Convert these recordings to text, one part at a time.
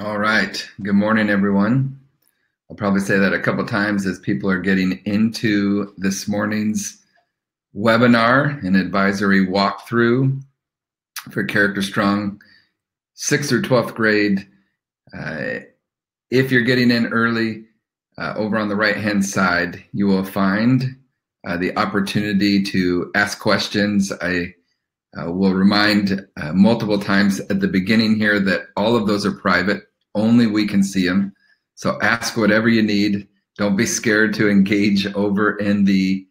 All right. Good morning, everyone. I'll probably say that a couple times as people are getting into this morning's webinar and advisory walkthrough for Character Strong, 6th or 12th grade. Uh, if you're getting in early, uh, over on the right hand side, you will find uh, the opportunity to ask questions. I uh, will remind uh, multiple times at the beginning here that all of those are private. Only we can see them. So ask whatever you need. Don't be scared to engage over in the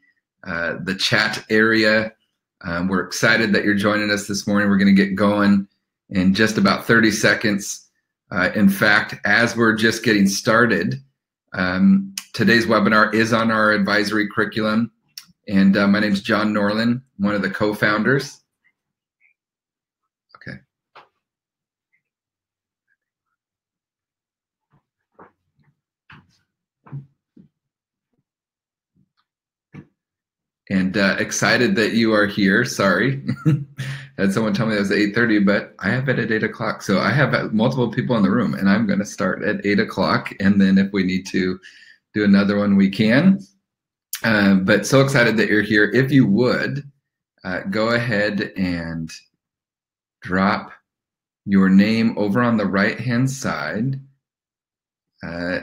uh, the chat area. Um, we're excited that you're joining us this morning. We're going to get going in just about 30 seconds. Uh, in fact, as we're just getting started, um, today's webinar is on our advisory curriculum. And uh, my name is John Norlin, one of the co-founders. And uh, excited that you are here. Sorry, had someone tell me it was eight thirty, but I have it at eight o'clock. So I have uh, multiple people in the room, and I'm going to start at eight o'clock. And then if we need to do another one, we can. Uh, but so excited that you're here. If you would uh, go ahead and drop your name over on the right hand side uh,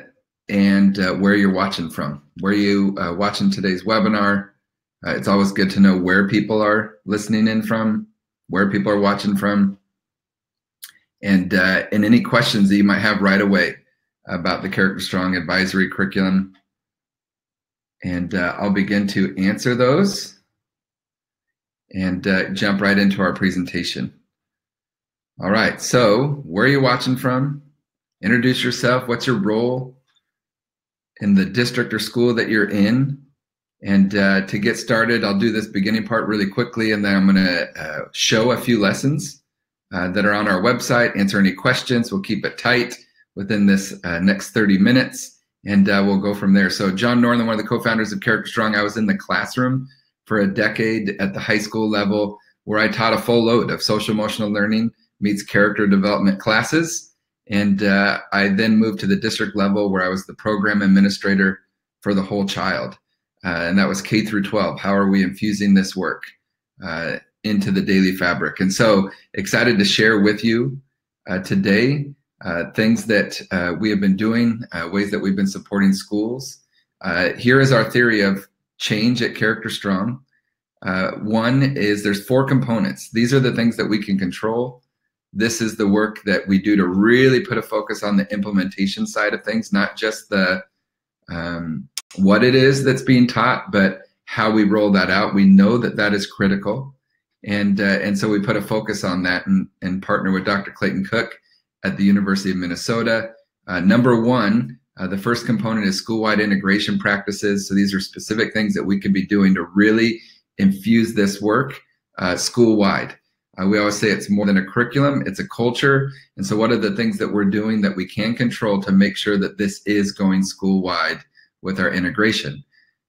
and uh, where you're watching from. Where you watching today's webinar? Uh, it's always good to know where people are listening in from, where people are watching from, and uh, and any questions that you might have right away about the Character Strong advisory curriculum. And uh, I'll begin to answer those and uh, jump right into our presentation. All right, so where are you watching from? Introduce yourself. What's your role in the district or school that you're in? And uh, to get started, I'll do this beginning part really quickly, and then I'm going to uh, show a few lessons uh, that are on our website, answer any questions. We'll keep it tight within this uh, next 30 minutes, and uh, we'll go from there. So, John Norlin, one of the co founders of Character Strong, I was in the classroom for a decade at the high school level where I taught a full load of social emotional learning meets character development classes. And uh, I then moved to the district level where I was the program administrator for the whole child uh, and that was K through 12. How are we infusing this work uh, into the daily fabric? And so excited to share with you uh, today uh, things that uh, we have been doing, uh, ways that we've been supporting schools. here is our theory of change at Character Strong. one is there's four components. These are the things that we can control. This is the work that we do to really put a focus on the implementation side of things, not just the um, what it is that's being taught, but how we roll that out. We know that that is critical. And, uh, and so we put a focus on that and, and partner with Dr. Clayton Cook at the University of Minnesota. Uh, number one, uh, the first component is school-wide integration practices. So these are specific things that we can be doing to really infuse this work uh, school-wide. Uh, we always say it's more than a curriculum, it's a culture. And so what are the things that we're doing that we can control to make sure that this is going school-wide with our integration.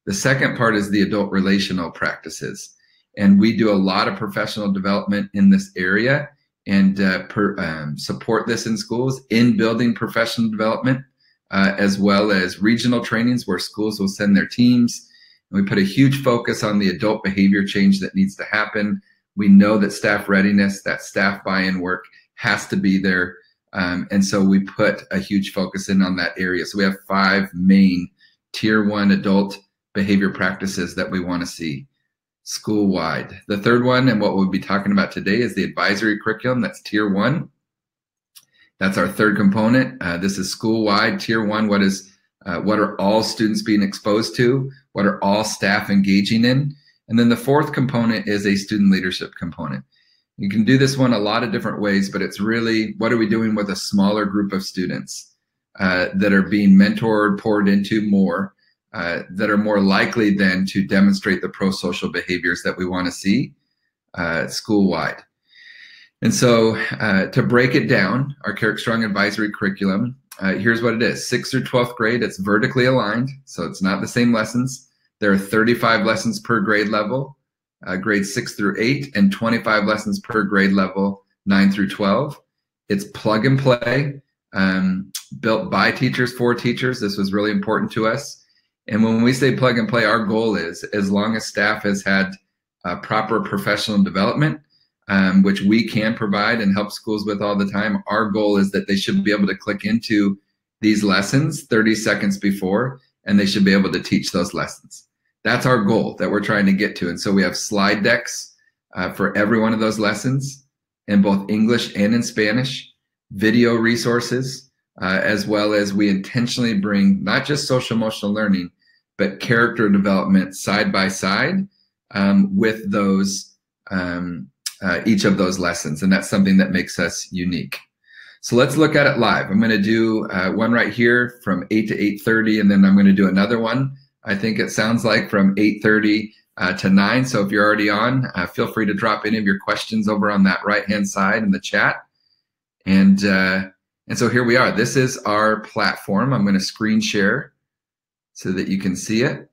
The second part is the adult relational practices. And we do a lot of professional development in this area and uh, per, um, support this in schools in building professional development, uh, as well as regional trainings where schools will send their teams. And we put a huge focus on the adult behavior change that needs to happen. We know that staff readiness, that staff buy-in work has to be there. Um, and so we put a huge focus in on that area. So we have five main tier one adult behavior practices that we want to see school wide. The third one, and what we'll be talking about today, is the advisory curriculum. That's tier one. That's our third component. Uh, this is school wide. Tier one, what is uh, what are all students being exposed to? What are all staff engaging in? And then the fourth component is a student leadership component. You can do this one a lot of different ways, but it's really what are we doing with a smaller group of students? Uh, that are being mentored, poured into more, uh, that are more likely then to demonstrate the pro-social behaviors that we want to see uh, school-wide. And so uh, to break it down, our Character Strong Advisory Curriculum, uh, here's what it is. 6th through 12th grade, it's vertically aligned, so it's not the same lessons. There are 35 lessons per grade level, uh, grades 6 through 8, and 25 lessons per grade level, 9 through 12. It's plug and play. Um, built by teachers for teachers. This was really important to us. And when we say plug and play, our goal is as long as staff has had uh, proper professional development, um, which we can provide and help schools with all the time, our goal is that they should be able to click into these lessons 30 seconds before and they should be able to teach those lessons. That's our goal that we're trying to get to. And so we have slide decks uh, for every one of those lessons in both English and in Spanish, video resources, uh, as well as we intentionally bring not just social emotional learning, but character development side by side um, with those um, uh, each of those lessons, and that's something that makes us unique. So let's look at it live. I'm going to do uh, one right here from 8 to 8.30, and then I'm going to do another one, I think it sounds like, from 8.30 uh, to 9. So if you're already on, uh, feel free to drop any of your questions over on that right-hand side in the chat. And, uh, and so here we are. This is our platform. I'm going to screen share so that you can see it.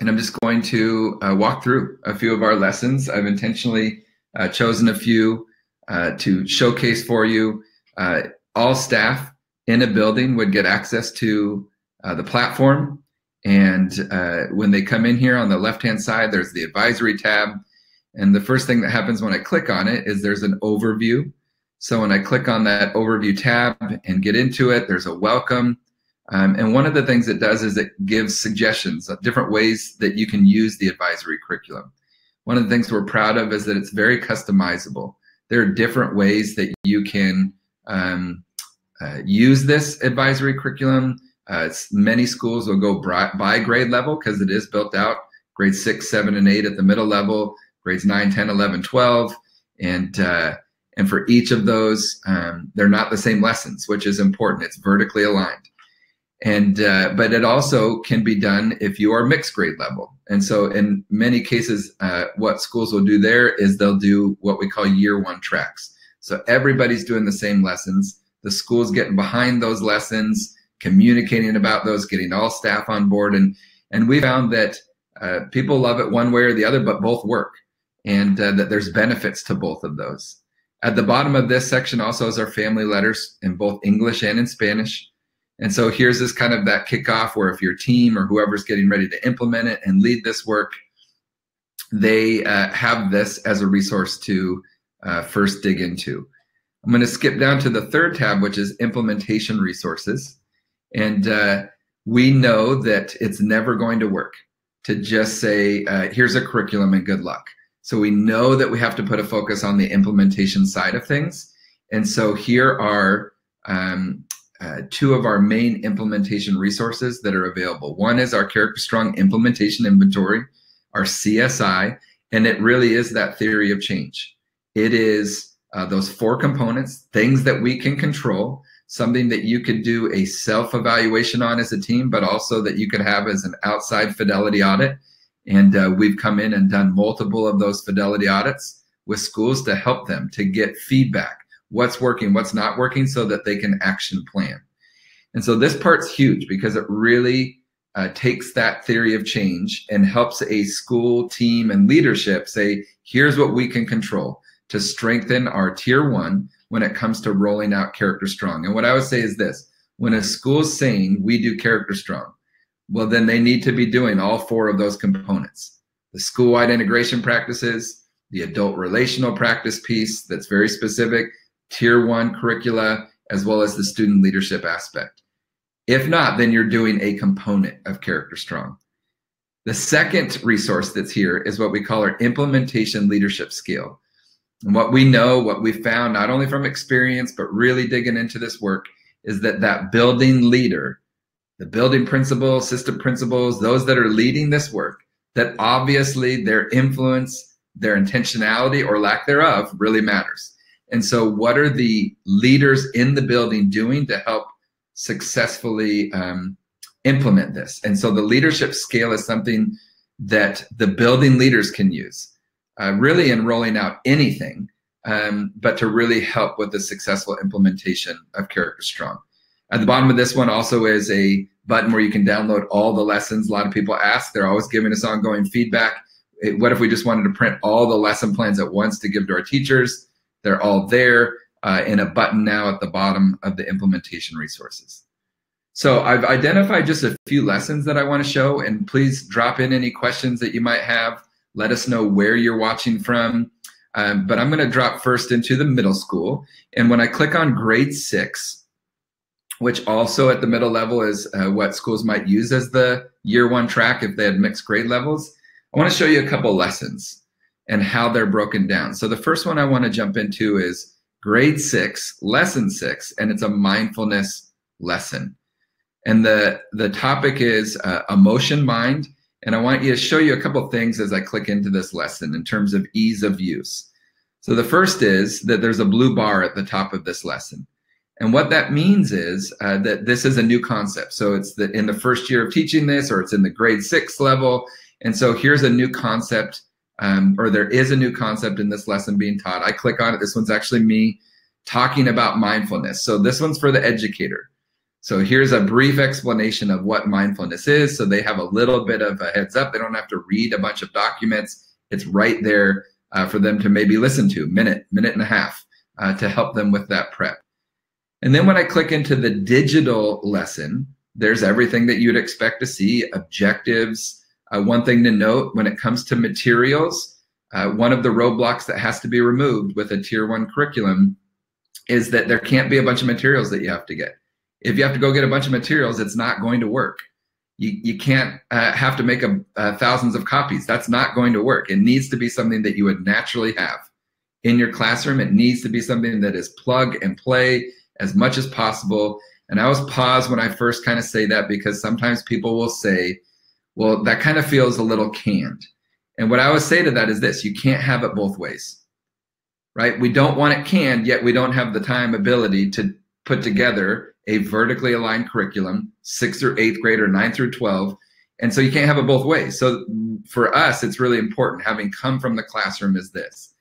And I'm just going to uh, walk through a few of our lessons. I've intentionally uh, chosen a few to showcase for you uh, all staff in a building would get access to uh, the platform. And uh, when they come in here on the left-hand side, there's the advisory tab. And the first thing that happens when I click on it is there's an overview. So when I click on that overview tab and get into it, there's a welcome. Um, and one of the things it does is it gives suggestions of different ways that you can use the advisory curriculum. One of the things we're proud of is that it's very customizable. There are different ways that you can um, uh, use this advisory curriculum. Uh, many schools will go by grade level because it is built out grade six, seven, and eight at the middle level, grades 9, 10, 11, 12. And, uh, and for each of those, um, they're not the same lessons, which is important. It's vertically aligned. And, uh, but it also can be done if you are mixed grade level. And so in many cases, uh, what schools will do there is they'll do what we call year one tracks. So everybody's doing the same lessons. The school's getting behind those lessons, communicating about those, getting all staff on board. And, and we found that uh, people love it one way or the other, but both work and uh, that there's benefits to both of those. At the bottom of this section also is our family letters in both English and in Spanish. And so here's this kind of that kickoff where if your team or whoever's getting ready to implement it and lead this work, they uh, have this as a resource to uh, first dig into. I'm going to skip down to the third tab, which is implementation resources. And uh, we know that it's never going to work to just say, uh, here's a curriculum and good luck. So we know that we have to put a focus on the implementation side of things. And so here are um, uh, two of our main implementation resources that are available. One is our Character Strong Implementation Inventory, our CSI, and it really is that theory of change. It is uh, those four components, things that we can control, something that you could do a self evaluation on as a team, but also that you could have as an outside fidelity audit. And uh, we've come in and done multiple of those fidelity audits with schools to help them to get feedback what's working, what's not working, so that they can action plan. And so this part's huge because it really uh, takes that theory of change and helps a school team and leadership say, here's what we can control to strengthen our tier one when it comes to rolling out character strong. And what I would say is this when a school's saying we do character strong, well, then they need to be doing all four of those components the school wide integration practices, the adult relational practice piece that's very specific, tier one curricula, as well as the student leadership aspect. If not, then you're doing a component of character strong. The second resource that's here is what we call our implementation leadership skill. And what we know, what we found, not only from experience, but really digging into this work, is that that building leader, the building principal, system principals, those that are leading this work, that obviously their influence, their intentionality or lack thereof really matters. And so, what are the leaders in the building doing to help successfully um, implement this? And so, the leadership scale is something that the building leaders can use uh, really in rolling out anything, um, but to really help with the successful implementation of Character Strong. At the bottom of this one also is a button where you can download all the lessons. A lot of people ask, they're always giving us ongoing feedback. It, what if we just wanted to print all the lesson plans at once to give to our teachers? They're all there. uh, and a button now at the bottom of the implementation resources. So I've identified just a few lessons that I want to show, and please drop in any questions that you might have. Let us know where you're watching from. Um, but I'm going to drop first into the middle school. And when I click on grade six, which also at the middle level is uh, what schools might use as the year one track if they had mixed grade levels, I want to show you a couple lessons and how they're broken down. So the first one I want to jump into is grade six, lesson six, and it's a mindfulness lesson. And the, the topic is uh, emotion mind. And I want you to show you a couple things as I click into this lesson in terms of ease of use. So the first is that there's a blue bar at the top of this lesson. And what that means is uh, that this is a new concept. So it's the, in the first year of teaching this, or it's in the grade six level. And so here's a new concept, um, or there is a new concept in this lesson being taught. I click on it. This one's actually me talking about mindfulness. So this one's for the educator. So here's a brief explanation of what mindfulness is. So they have a little bit of a heads up. They don't have to read a bunch of documents. It's right there uh, for them to maybe listen to, minute, minute and a half, uh, to help them with that prep. And then when I click into the digital lesson, there's everything that you'd expect to see, objectives. Uh, one thing to note when it comes to materials, uh, one of the roadblocks that has to be removed with a tier one curriculum is that there can't be a bunch of materials that you have to get if you have to go get a bunch of materials, it's not going to work. You, you can't uh, have to make a, uh, thousands of copies. That's not going to work. It needs to be something that you would naturally have in your classroom. It needs to be something that is plug and play as much as possible. And I always pause when I first kind of say that because sometimes people will say, well, that kind of feels a little canned. And what I always say to that is this you can't have it both ways, right? We don't want it canned, yet we don't have the time ability to put together a vertically aligned curriculum, sixth or eighth grade or nine through 12. And so you can't have it both ways. So for us, it's really important, having come from the classroom, is this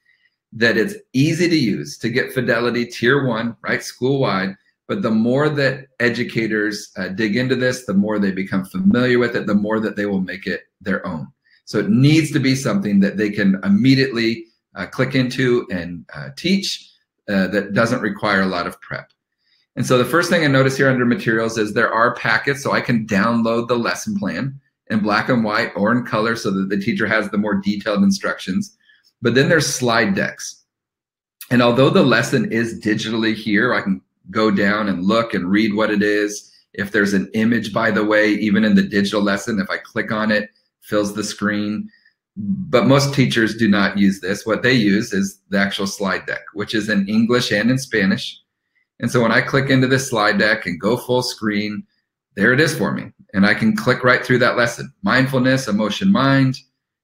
that it's easy to use to get fidelity tier one, right, school wide. But the more that educators uh, dig into this, the more they become familiar with it, the more that they will make it their own. So it needs to be something that they can immediately uh, click into and uh, teach uh, that doesn't require a lot of prep. And so the first thing I notice here under materials is there are packets, so I can download the lesson plan in black and white or in color so that the teacher has the more detailed instructions. But then there's slide decks. And although the lesson is digitally here, I can go down and look and read what it is. If there's an image, by the way, even in the digital lesson, if I click on it, fills the screen. But most teachers do not use this. What they use is the actual slide deck, which is in English and in Spanish. And so when I click into this slide deck and go full screen, there it is for me. And I can click right through that lesson. Mindfulness, emotion, mind.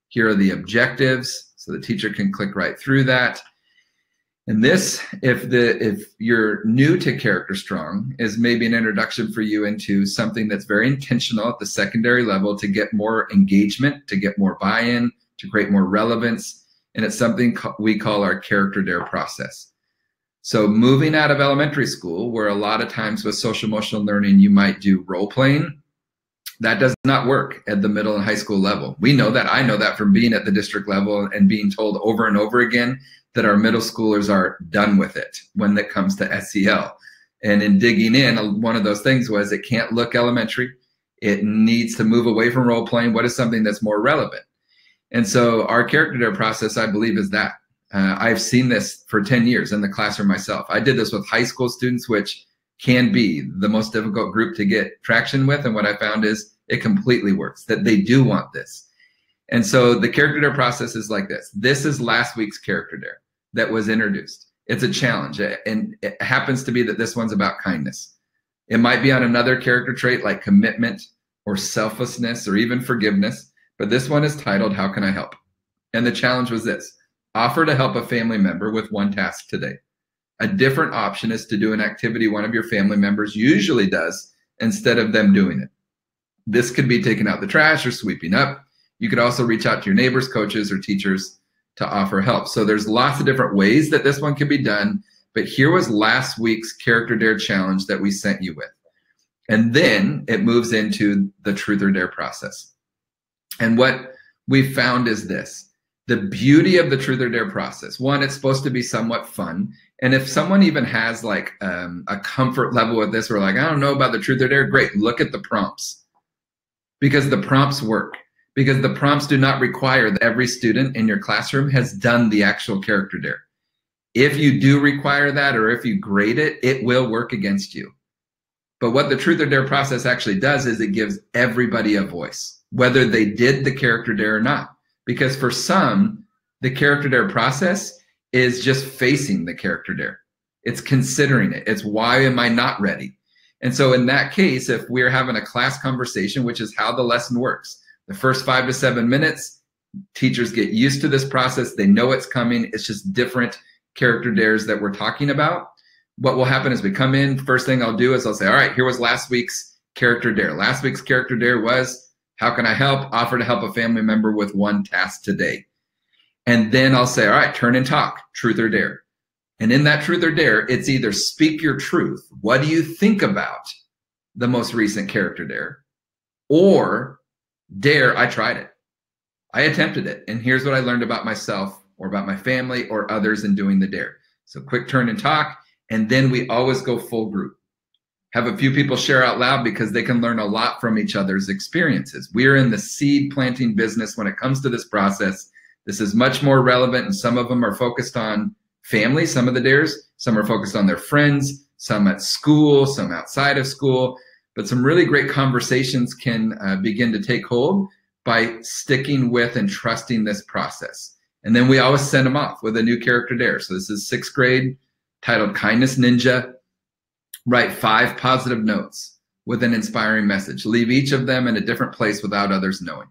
Here are the objectives. So the teacher can click right through that. And this, if the if you're new to Character Strong, is maybe an introduction for you into something that's very intentional at the secondary level to get more engagement, to get more buy-in, to create more relevance. And it's something we call our character dare process. So moving out of elementary school, where a lot of times with social emotional learning, you might do role playing, that does not work at the middle and high school level. We know that. I know that from being at the district level and being told over and over again that our middle schoolers are done with it when it comes to SEL. And in digging in, one of those things was it can't look elementary. It needs to move away from role playing. What is something that's more relevant? And so our character process, I believe, is that uh, I've seen this for 10 years in the classroom myself. I did this with high school students, which can be the most difficult group to get traction with. And what I found is it completely works, that they do want this. And so the character dare process is like this. This is last week's character dare that was introduced. It's a challenge. And it happens to be that this one's about kindness. It might be on another character trait like commitment or selflessness or even forgiveness. But this one is titled, How Can I Help? And the challenge was this Offer to help a family member with one task today. A different option is to do an activity one of your family members usually does instead of them doing it. This could be taking out the trash or sweeping up. You could also reach out to your neighbors, coaches, or teachers to offer help. So there's lots of different ways that this one can be done. But here was last week's Character Dare challenge that we sent you with. And then it moves into the Truth or Dare process. And what we found is this the beauty of the truth or dare process one it's supposed to be somewhat fun And if someone even has like um, a comfort level with this, we're like, I don't know about the truth or dare. Great, look at the prompts because the prompts work. Because the prompts do not require that every student in your classroom has done the actual character dare. If you do require that, or if you grade it, it will work against you. But what the truth or dare process actually does is it gives everybody a voice, whether they did the character dare or not. Because for some, the character dare process is just facing the character dare. It's considering it. It's why am I not ready? And so in that case, if we're having a class conversation, which is how the lesson works, the first five to seven minutes, teachers get used to this process. They know it's coming. It's just different character dares that we're talking about. What will happen is we come in, first thing I'll do is I'll say, all right, here was last week's character dare. Last week's character dare was, how can I help? Offer to help a family member with one task today. And then I'll say, all right, turn and talk, truth or dare. And in that truth or dare, it's either speak your truth. What do you think about the most recent character dare? Or dare, I tried it. I attempted it. And here's what I learned about myself or about my family or others in doing the dare. So quick turn and talk. And then we always go full group. Have a few people share out loud because they can learn a lot from each other's experiences. We're in the seed planting business when it comes to this process this is much more relevant, and some of them are focused on family, some of the dares, some are focused on their friends, some at school, some outside of school. But some really great conversations can uh, begin to take hold by sticking with and trusting this process. And then we always send them off with a new character dare. So this is sixth grade, titled Kindness Ninja. Write five positive notes with an inspiring message. Leave each of them in a different place without others knowing.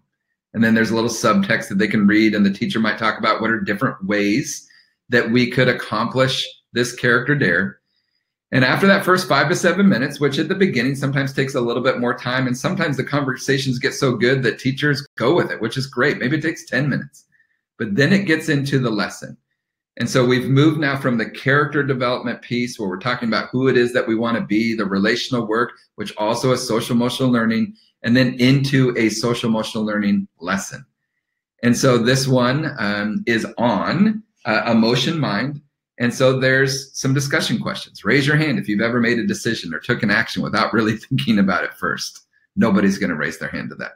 And then there's a little subtext that they can read, and the teacher might talk about what are different ways that we could accomplish this character dare. And after that first five to seven minutes, which at the beginning sometimes takes a little bit more time, and sometimes the conversations get so good that teachers go with it, which is great. Maybe it takes 10 minutes, but then it gets into the lesson. And so we've moved now from the character development piece where we're talking about who it is that we want to be, the relational work, which also is social emotional learning, and then into a social emotional learning lesson. And so this one um, is on uh, emotion mind. And so there's some discussion questions. Raise your hand if you've ever made a decision or took an action without really thinking about it first. Nobody's going to raise their hand to that.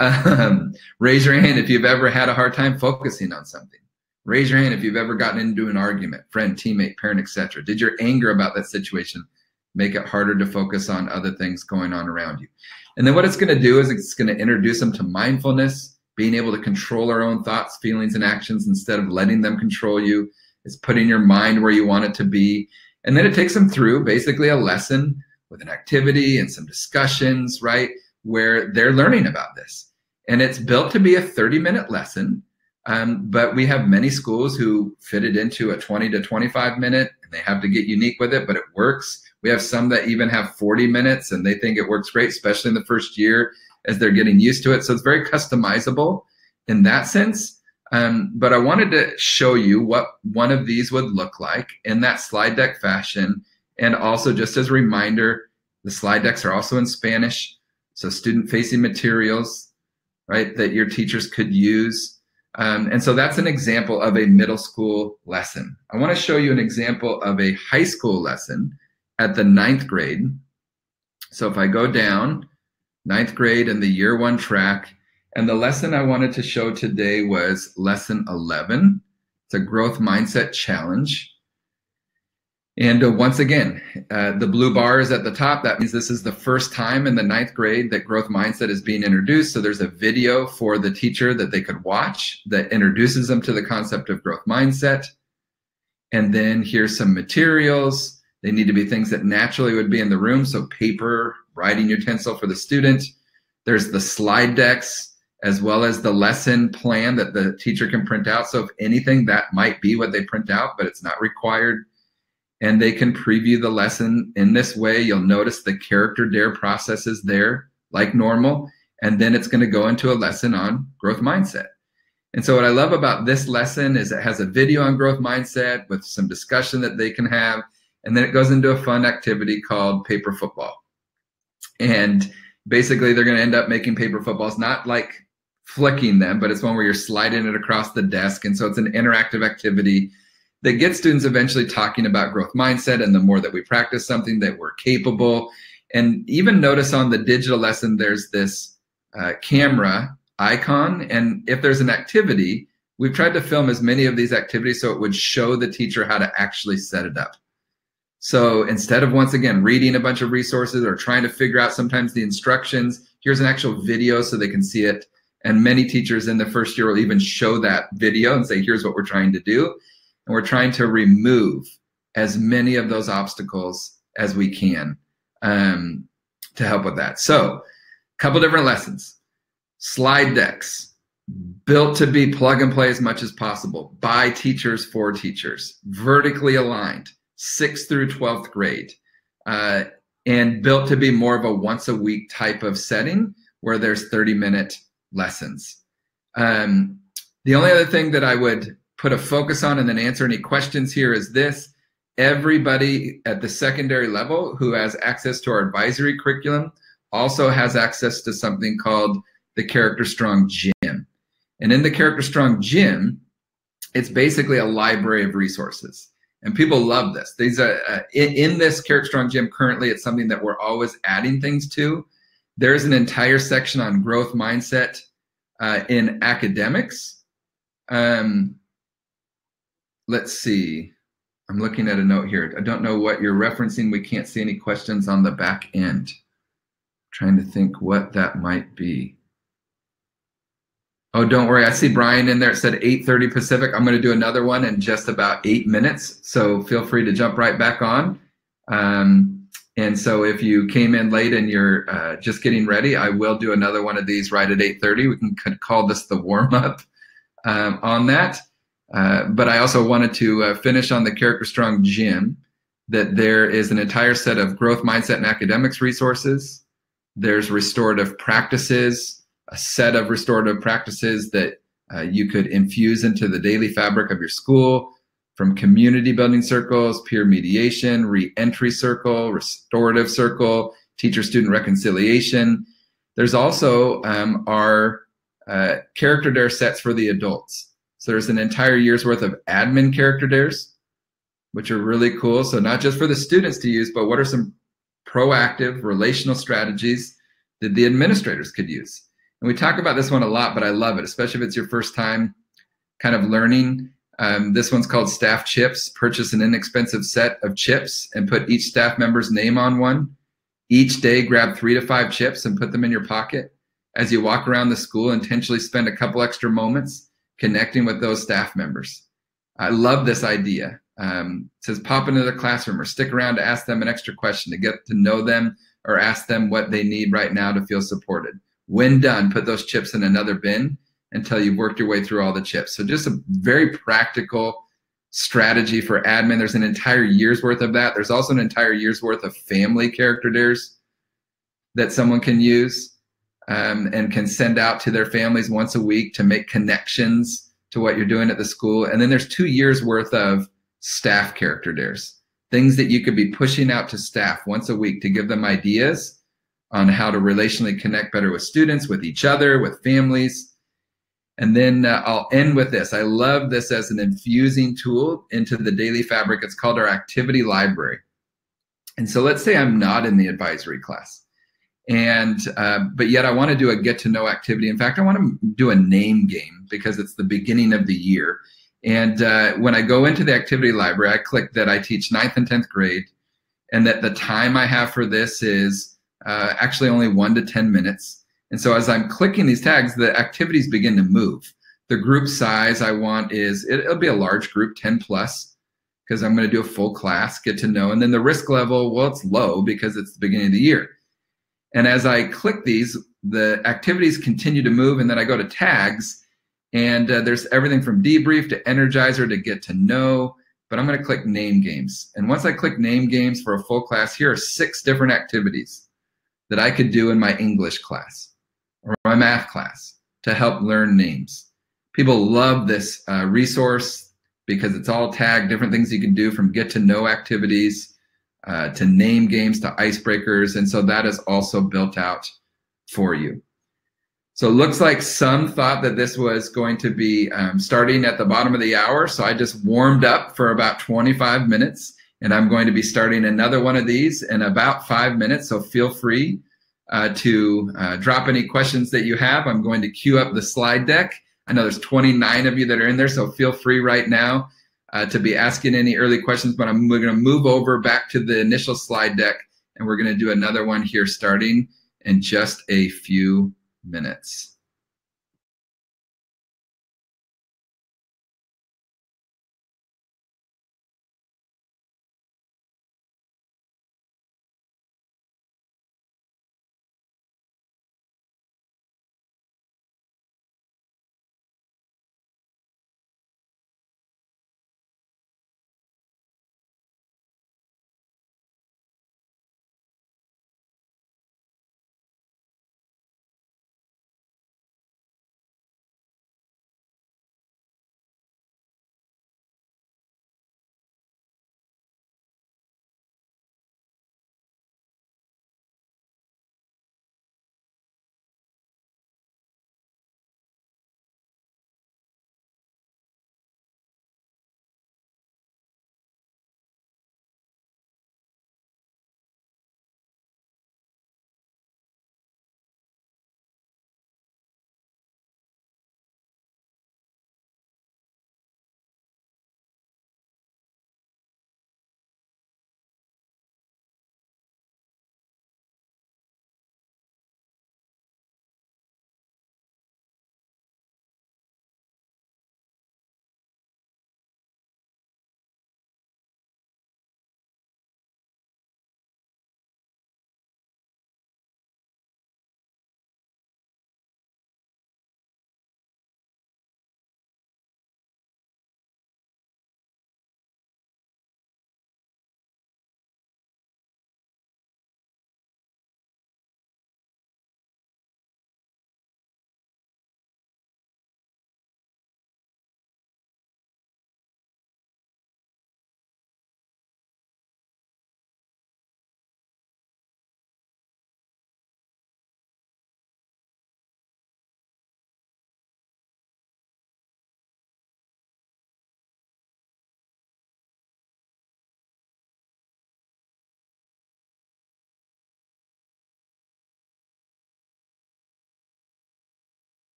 Um, raise your hand if you've ever had a hard time focusing on something. Raise your hand if you've ever gotten into an argument, friend, teammate, parent, etc. Did your anger about that situation make it harder to focus on other things going on around you? And then what it's going to do is it's going to introduce them to mindfulness, being able to control our own thoughts, feelings, and actions instead of letting them control you. It's putting your mind where you want it to be. And then it takes them through basically a lesson with an activity and some discussions, right? Where they're learning about this. And it's built to be a 30 minute lesson. Um, but we have many schools who fit it into a 20 to 25 minute and they have to get unique with it, but it works. We have some that even have 40 minutes and they think it works great, especially in the first year as they're getting used to it. So it's very customizable in that sense. Um, but I wanted to show you what one of these would look like in that slide deck fashion. And also just as a reminder, the slide decks are also in Spanish. So student facing materials, right, that your teachers could use. Um, and so that's an example of a middle school lesson. I want to show you an example of a high school lesson at the ninth grade. So if I go down, ninth grade and the year one track, and the lesson I wanted to show today was lesson 11. It's a growth mindset challenge. And uh, once again, uh, the blue bar is at the top. That means this is the first time in the ninth grade that growth mindset is being introduced. So there's a video for the teacher that they could watch that introduces them to the concept of growth mindset. And then here's some materials. They need to be things that naturally would be in the room. So paper, writing utensil for the student. There's the slide decks as well as the lesson plan that the teacher can print out. So if anything, that might be what they print out, but it's not required. And they can preview the lesson in this way. You'll notice the character dare process is there like normal. And then it's going to go into a lesson on growth mindset. And so what I love about this lesson is it has a video on growth mindset with some discussion that they can have. And then it goes into a fun activity called paper football. And basically, they're going to end up making paper footballs, not like flicking them, but it's one where you're sliding it across the desk. And so it's an interactive activity that get students eventually talking about growth mindset. And the more that we practice something, that we're capable. And even notice on the digital lesson, there's this uh, camera icon. And if there's an activity, we've tried to film as many of these activities so it would show the teacher how to actually set it up. So instead of once again reading a bunch of resources or trying to figure out sometimes the instructions, here's an actual video so they can see it. And many teachers in the first year will even show that video and say, here's what we're trying to do. And we're trying to remove as many of those obstacles as we can um, to help with that. So a couple different lessons. Slide decks, built to be plug and play as much as possible by teachers for teachers, vertically aligned sixth through 12th grade, uh, and built to be more of a once a week type of setting where there's 30 minute lessons. Um, the only other thing that I would put a focus on and then answer any questions here is this. Everybody at the secondary level who has access to our advisory curriculum also has access to something called the Character Strong Gym. And in the Character Strong Gym, it's basically a library of resources and people love this. These are uh, in, in, this Character Strong Gym currently. It's something that we're always adding things to. There's an entire section on growth mindset uh, in academics. Um, let's see. I'm looking at a note here. I don't know what you're referencing. We can't see any questions on the back end. trying to think what that might be. Oh, don't worry. I see Brian in there. It said 8:30 Pacific. I'm going to do another one in just about eight minutes. So feel free to jump right back on. Um, and so if you came in late and you're uh, just getting ready, I will do another one of these right at 8:30. We can call this the warm up um, on that. Uh, but I also wanted to uh, finish on the Character Strong Gym. That there is an entire set of growth mindset and academics resources. There's restorative practices a set of restorative practices that uh, you could infuse into the daily fabric of your school from community building circles, peer mediation, re-entry circle, restorative circle, teacher-student reconciliation. There's also um, our uh, character dare sets for the adults. So there's an entire year's worth of admin character dares, which are really cool. So not just for the students to use, but what are some proactive relational strategies that the administrators could use? And we talk about this one a lot, but I love it, especially if it's your first time kind of learning. Um, this one's called Staff Chips. Purchase an inexpensive set of chips and put each staff member's name on one. Each day, grab three to five chips and put them in your pocket. As you walk around the school, intentionally spend a couple extra moments connecting with those staff members. I love this idea. Um, says pop into the classroom or stick around to ask them an extra question to get to know them or ask them what they need right now to feel supported. When done, put those chips in another bin until you've worked your way through all the chips. So just a very practical strategy for admin. There's an entire year's worth of that. There's also an entire year's worth of family character dares that someone can use um, and can send out to their families once a week to make connections to what you're doing at the school. And then there's two years worth of staff character dares, things that you could be pushing out to staff once a week to give them ideas on how to relationally connect better with students, with each other, with families. And then uh, I'll end with this. I love this as an infusing tool into the daily fabric. It's called our activity library. And so let's say I'm not in the advisory class. And, uh, but yet I want to do a get to know activity. In fact, I want to do a name game because it's the beginning of the year. And uh, when I go into the activity library, I click that I teach ninth and 10th grade and that the time I have for this is uh, actually only one to 10 minutes. And so as I'm clicking these tags, the activities begin to move. The group size I want is, it, will be a large group, 10 plus, because I'm going to do a full class, get to know. And then the risk level, well, it's low because it's the beginning of the year. And as I click these, the activities continue to move. And then I go to tags, and uh, there's everything from debrief to energizer to get to know. But I'm going to click name games. And once I click name games for a full class, here are six different activities that I could do in my English class or my math class to help learn names. People love this uh, resource because it's all tagged, different things you can do from get to know activities uh, to name games to icebreakers. And so that is also built out for you. So it looks like some thought that this was going to be um, starting at the bottom of the hour. So I just warmed up for about 25 minutes and I'm going to be starting another one of these in about five minutes. So feel free uh, to uh, drop any questions that you have. I'm going to queue up the slide deck. I know there's 29 of you that are in there, so feel free right now uh, to be asking any early questions, but I'm going to move over back to the initial slide deck and we're going to do another one here starting in just a few minutes.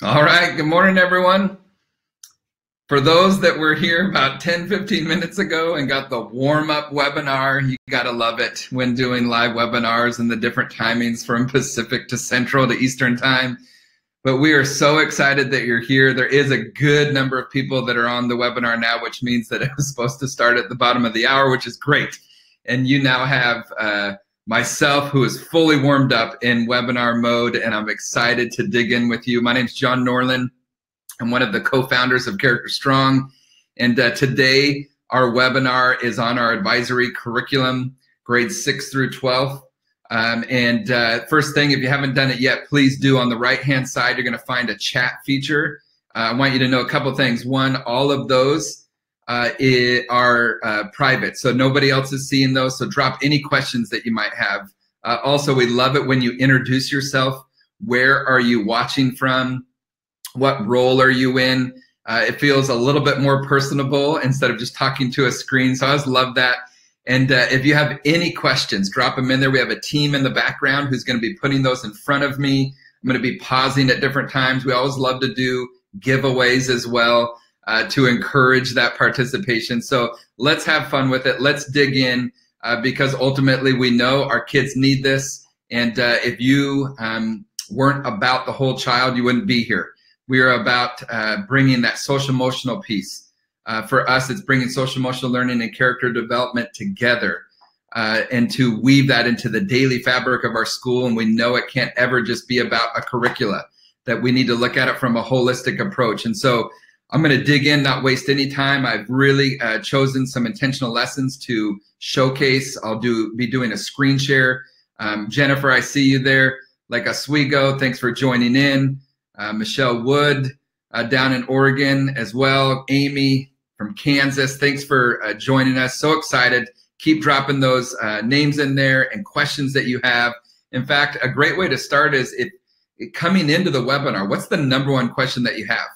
All right. Good morning, everyone. For those that were here about 10, 15 minutes ago and got the warm up webinar, you got to love it when doing live webinars and the different timings from Pacific to Central to Eastern time. But we are so excited that you're here. There is a good number of people that are on the webinar now, which means that it was supposed to start at the bottom of the hour, which is great. And you now have uh, myself, who is fully warmed up in webinar mode, and I'm excited to dig in with you. My name is John Norlin. I'm one of the co-founders of Character Strong, and uh, today our webinar is on our advisory curriculum, grades 6 through 12. Um, and uh, first thing, if you haven't done it yet, please do. On the right-hand side, you're going to find a chat feature. Uh, I want you to know a couple things. One, all of those uh, are uh, private, so nobody else is seeing those. So drop any questions that you might have. Uh, also, we love it when you introduce yourself. Where are you watching from? What role are you in? Uh, it feels a little bit more personable instead of just talking to a screen. So I always love that. And uh, if you have any questions, drop them in there. We have a team in the background who's going to be putting those in front of me. I'm going to be pausing at different times. We always love to do giveaways as well uh, to encourage that participation. So let's have fun with it. Let's dig in uh, because ultimately we know our kids need this. And uh, if you um, weren't about the whole child, you wouldn't be here. We are about uh, bringing that social emotional piece. Uh, for us, it's bringing social emotional learning and character development together. Uh, and to weave that into the daily fabric of our school. And we know it can't ever just be about a curricula, that we need to look at it from a holistic approach. And so I'm going to dig in, not waste any time. I've really uh, chosen some intentional lessons to showcase. I'll do be doing a screen share. Um, Jennifer, I see you there. Lake Oswego, thanks for joining in. Uh, Michelle Wood uh, down in Oregon as well. Amy from Kansas, thanks for uh, joining us. So excited. Keep dropping those uh, names in there and questions that you have. In fact, a great way to start is if coming into the webinar, what's the number one question that you have?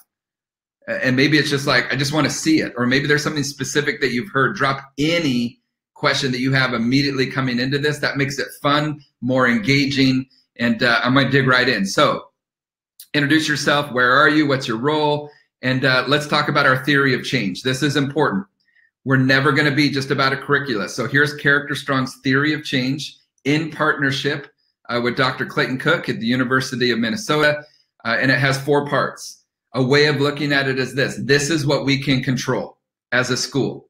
And maybe it's just like i just want to see it. Or maybe there's something specific that you've heard. Drop any question that you have immediately coming into this that makes it fun more engaging and uh, i might dig right in. So introduce yourself. Where are you? What's your role? And uh, let's talk about our theory of change. This is important. We're never going to be just about a curricula. So here's character strong's theory of change in partnership uh, with dr clayton cook at the university of minnesota uh, and it has four parts a way of looking at it is this. This is what we can control as a school.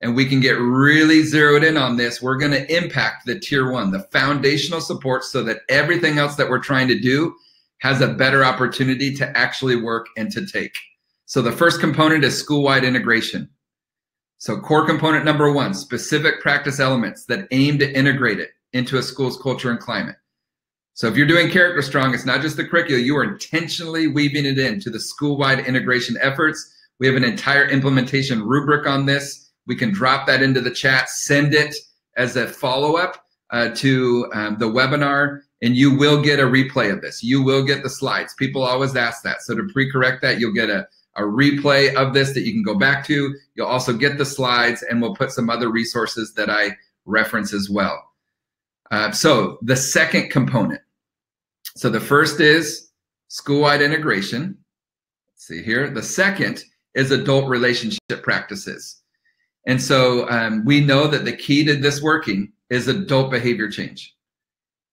And we can get really zeroed in on this. We're going to impact the tier one the foundational support so that everything else that we're trying to do has a better opportunity to actually work and to take. So the first component is school-wide integration. So core component number one specific practice elements that aim to integrate it into a school's culture and climate so if you're doing Character Strong, it's not just the curriculum, you are intentionally weaving it into the school-wide integration efforts. We have an entire implementation rubric on this. We can drop that into the chat, send it as a follow-up uh, to um, the webinar, and you will get a replay of this. You will get the slides. People always ask that. So to pre-correct that, you'll get a, a replay of this that you can go back to. You'll also get the slides, and we'll put some other resources that I reference as well. Uh, so the second component. So the first is school-wide integration. Let's see here. The second is adult relationship practices. And so um, we know that the key to this working is adult behavior change.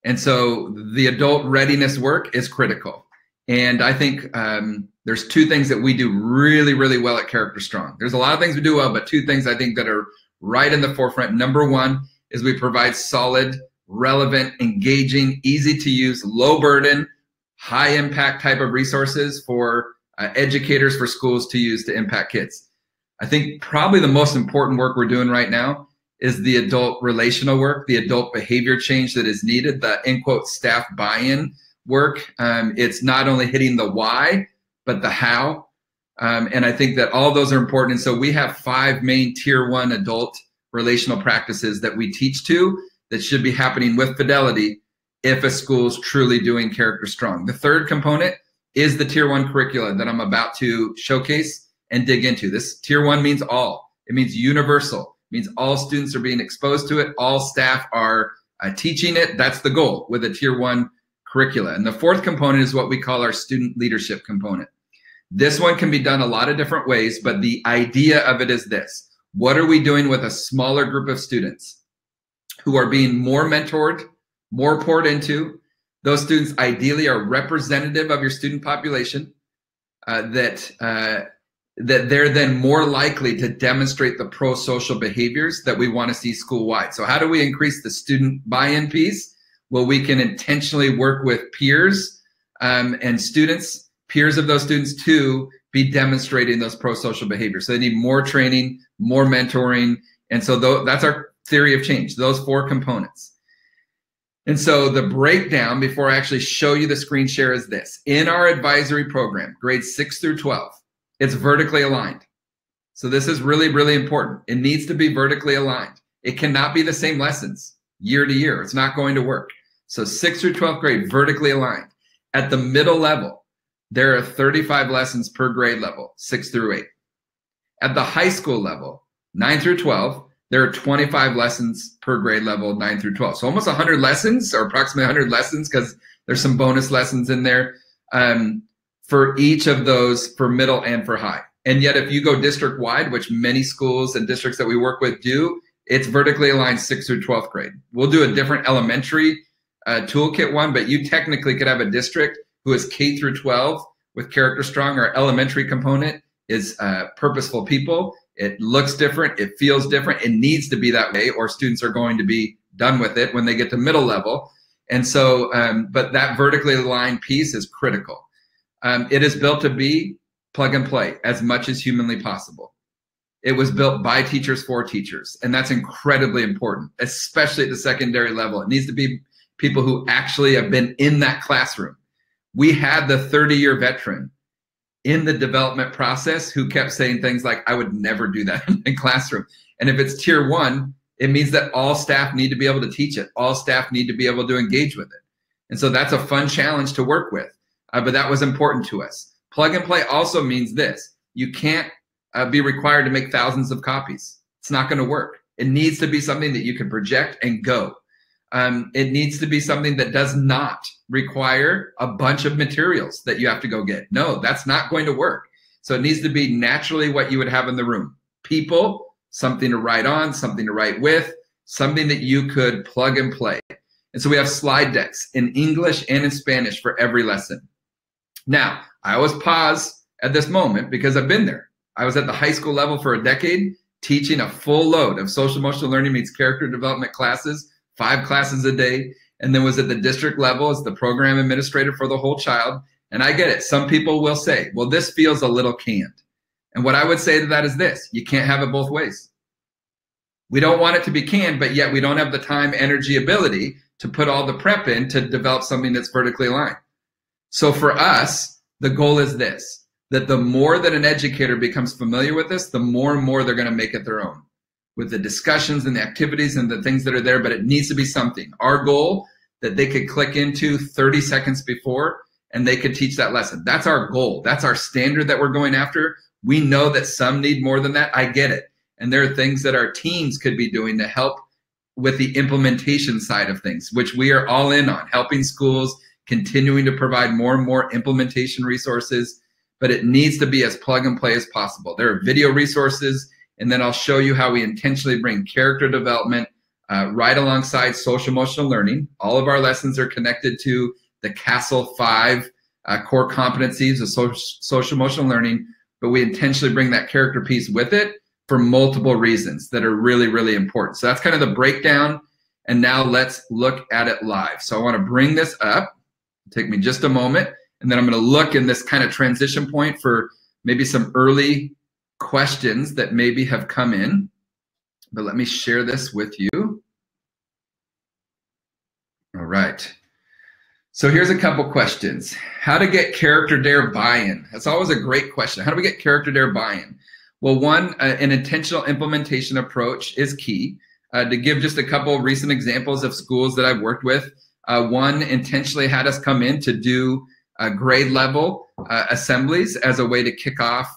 And so the adult readiness work is critical. And I think um, there's two things that we do really, really well at Character Strong. There's a lot of things we do well, but two things I think that are right in the forefront. Number one is we provide solid relevant, engaging, easy to use, low burden, high impact type of resources for uh, educators, for schools to use to impact kids. I think probably the most important work we're doing right now is the adult relational work, the adult behavior change that is needed, the in quote staff buy-in work. Um, it's not only hitting the why, but the how. Um, and I think that all those are important. And so we have five main tier one adult relational practices that we teach to that should be happening with fidelity if a school is truly doing character strong. The third component is the tier one curricula that I'm about to showcase and dig into. This tier one means all. It means universal. It means all students are being exposed to it. All staff are uh, teaching it. That's the goal with a tier one curricula. And the fourth component is what we call our student leadership component. This one can be done a lot of different ways, but the idea of it is this. What are we doing with a smaller group of students? Who are being more mentored, more poured into. Those students ideally are representative of your student population. Uh, that uh, that they're then more likely to demonstrate the pro-social behaviors that we want to see school-wide. So how do we increase the student buy-in piece? Well, we can intentionally work with peers um, and students, peers of those students to be demonstrating those pro-social behaviors. So they need more training, more mentoring. And so th that's our theory of change, those four components. And so the breakdown before I actually show you the screen share is this. In our advisory program, grades 6 through 12, it's vertically aligned. So this is really, really important. It needs to be vertically aligned. It cannot be the same lessons year to year. It's not going to work. So 6th through 12th grade, vertically aligned. At the middle level, there are 35 lessons per grade level, 6 through 8. At the high school level, 9 through 12, there are 25 lessons per grade level 9 through 12 so almost 100 lessons or approximately 100 lessons because there's some bonus lessons in there um, for each of those for middle and for high. And yet if you go district wide which many schools and districts that we work with do it's vertically aligned 6th through 12th grade. We'll do a different elementary uh, toolkit one but you technically could have a district who is k through 12 with character strong or elementary component is uh, purposeful people it looks different. It feels different. It needs to be that way, or students are going to be done with it when they get to middle level. And so, um, but that vertically aligned piece is critical. Um, it is built to be plug and play as much as humanly possible. It was built by teachers for teachers, and that's incredibly important, especially at the secondary level. It needs to be people who actually have been in that classroom. We had the 30 year veteran in the development process who kept saying things like, I would never do that in a classroom. And if it's tier one, it means that all staff need to be able to teach it. All staff need to be able to engage with it. And so that's a fun challenge to work with. Uh, but that was important to us. Plug and play also means this you can't uh, be required to make thousands of copies. It's not going to work. It needs to be something that you can project and go. Um, it needs to be something that does not require a bunch of materials that you have to go get. No, that's not going to work. So it needs to be naturally what you would have in the room people, something to write on, something to write with, something that you could plug and play. And so we have slide decks in English and in Spanish for every lesson. Now, I always pause at this moment because I've been there. I was at the high school level for a decade teaching a full load of social emotional learning meets character development classes, five classes a day, and then was at the district level as the program administrator for the whole child. And I get it. Some people will say, well, this feels a little canned. And what I would say to that is this you can't have it both ways. We don't want it to be canned, but yet we don't have the time, energy, ability to put all the prep in to develop something that's vertically aligned. So for us, the goal is this that the more that an educator becomes familiar with this, the more and more they're going to make it their own with the discussions and the activities and the things that are there, but it needs to be something. Our goal that they could click into 30 seconds before and they could teach that lesson. That's our goal. That's our standard that we're going after. We know that some need more than that. I get it. And there are things that our teams could be doing to help with the implementation side of things, which we are all in on, helping schools continuing to provide more and more implementation resources, but it needs to be as plug and play as possible. There are video resources, and then I'll show you how we intentionally bring character development uh, right alongside social emotional learning. All of our lessons are connected to the CASEL 5 uh, core competencies of social, social emotional learning, but we intentionally bring that character piece with it for multiple reasons that are really, really important. So that's kind of the breakdown. And now let's look at it live. So I want to bring this up take me just a moment, and then I'm going to look in this kind of transition point for maybe some early questions that maybe have come in. But let me share this with you. All right. So here's a couple questions. How to get character dare buy-in? That's always a great question. How do we get character dare buy-in? Well, one, uh, an intentional implementation approach is key. Uh, to give just a couple recent examples of schools that I've worked with, uh, one intentionally had us come in to do uh, grade level uh, assemblies as a way to kick off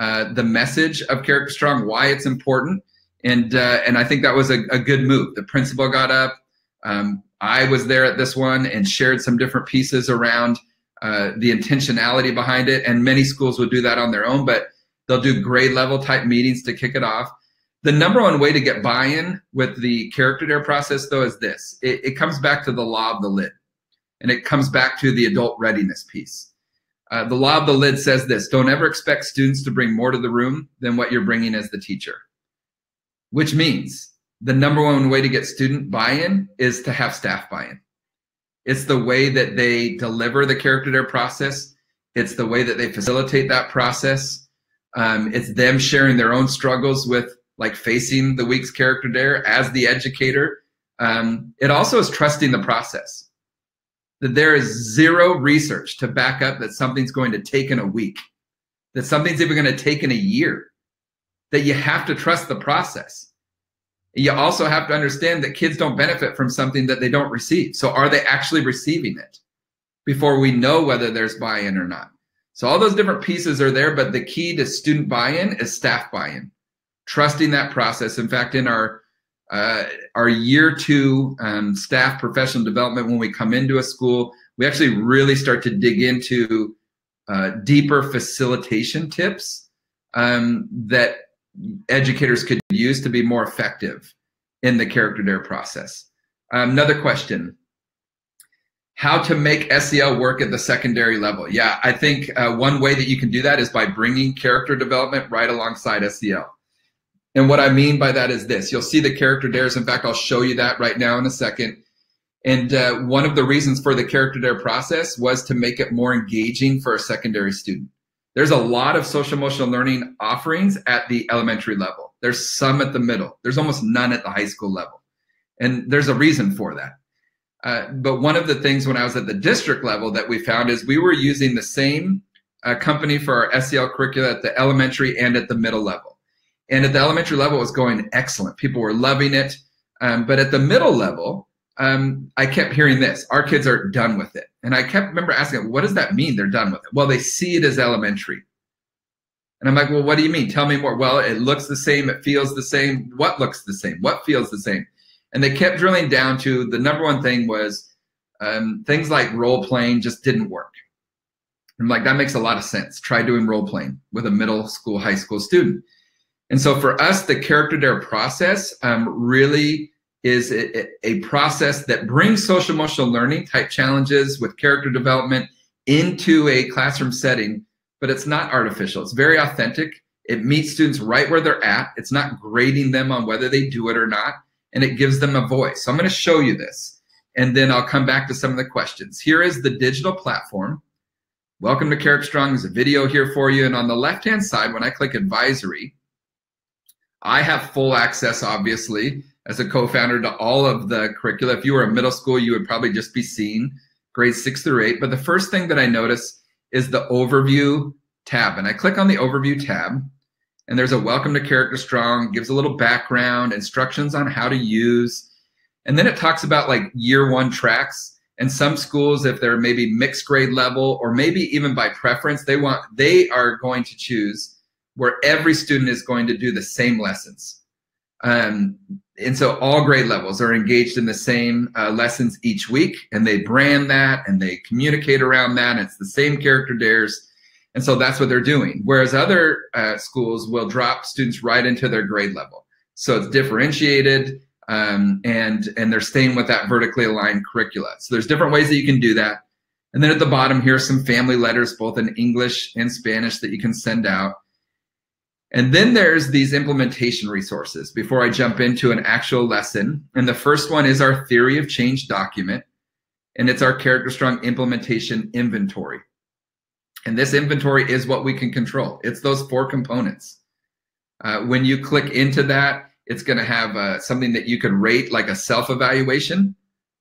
uh, the message of Character Strong, why it's important, and uh, and I think that was a, a, good move. The principal got up. Um, I was there at this one and shared some different pieces around uh, the intentionality behind it. And many schools would do that on their own, but they'll do grade level type meetings to kick it off. The number one way to get buy-in with the character dare process, though, is this. It, it, comes back to the law of the lid, and it comes back to the adult readiness piece. Uh, the law of the lid says this: Don't ever expect students to bring more to the room than what you're bringing as the teacher. Which means the number one way to get student buy-in is to have staff buy-in. It's the way that they deliver the character dare process. It's the way that they facilitate that process. Um, it's them sharing their own struggles with like facing the week's character dare as the educator. Um, it also is trusting the process. That there is zero research to back up that something's going to take in a week, that something's even going to take in a year, that you have to trust the process. You also have to understand that kids don't benefit from something that they don't receive. So are they actually receiving it before we know whether there's buy-in or not? So all those different pieces are there, but the key to student buy-in is staff buy-in trusting that process. In fact, in our uh, our year two um, staff professional development, when we come into a school, we actually really start to dig into uh, deeper facilitation tips um, that educators could use to be more effective in the character dare process. Um, another question how to make SEL work at the secondary level. Yeah, I think uh, one way that you can do that is by bringing character development right alongside SEL. And what I mean by that is this you'll see the character dares. In fact, I'll show you that right now in a second. And uh, one of the reasons for the character dare process was to make it more engaging for a secondary student. There's a lot of social emotional learning offerings at the elementary level. There's some at the middle. There's almost none at the high school level. And there's a reason for that. Uh, but one of the things when I was at the district level that we found is we were using the same uh, company for our SEL curricula at the elementary and at the middle level. And at the elementary level, it was going excellent. People were loving it. Um, but at the middle level, um, I kept hearing this: our kids are done with it. And I kept remember asking, "What does that mean? They're done with it?" Well, they see it as elementary. And I'm like, "Well, what do you mean? Tell me more." Well, it looks the same. It feels the same. What looks the same? What feels the same? And they kept drilling down to the number one thing was um, things like role playing just didn't work. I'm like, that makes a lot of sense. Try doing role playing with a middle school, high school student. And so for us, the character dare process um, really is a, a, process that brings social emotional learning type challenges with character development into a classroom setting, but it's not artificial. It's very authentic. It meets students right where they're at. It's not grading them on whether they do it or not, and it gives them a voice. So I'm going to show you this, and then I'll come back to some of the questions. Here is the digital platform. Welcome to Character Strong. There's a video here for you. And on the left-hand side, when I click advisory, I have full access, obviously, as a co-founder to all of the curricula. If you were a middle school, you would probably just be seeing grades six through eight. But the first thing that I notice is the overview tab. And I click on the overview tab and there's a welcome to Character Strong, gives a little background, instructions on how to use. And then it talks about like year one tracks. And some schools, if they're maybe mixed grade level or maybe even by preference, they want they are going to choose where every student is going to do the same lessons. Um, and so all grade levels are engaged in the same uh, lessons each week, and they brand that and they communicate around that. It's the same character dares. And so that's what they're doing. Whereas other uh, schools will drop students right into their grade level. So it's differentiated um, and, and they're staying with that vertically aligned curricula. So there's different ways that you can do that. And then at the bottom, here are some family letters, both in English and Spanish that you can send out. And then there's these implementation resources before I jump into an actual lesson. And the first one is our theory of change document. And it's our character strong implementation inventory. And this inventory is what we can control. It's those four components. Uh, when you click into that, it's going to have uh, something that you can rate like a self-evaluation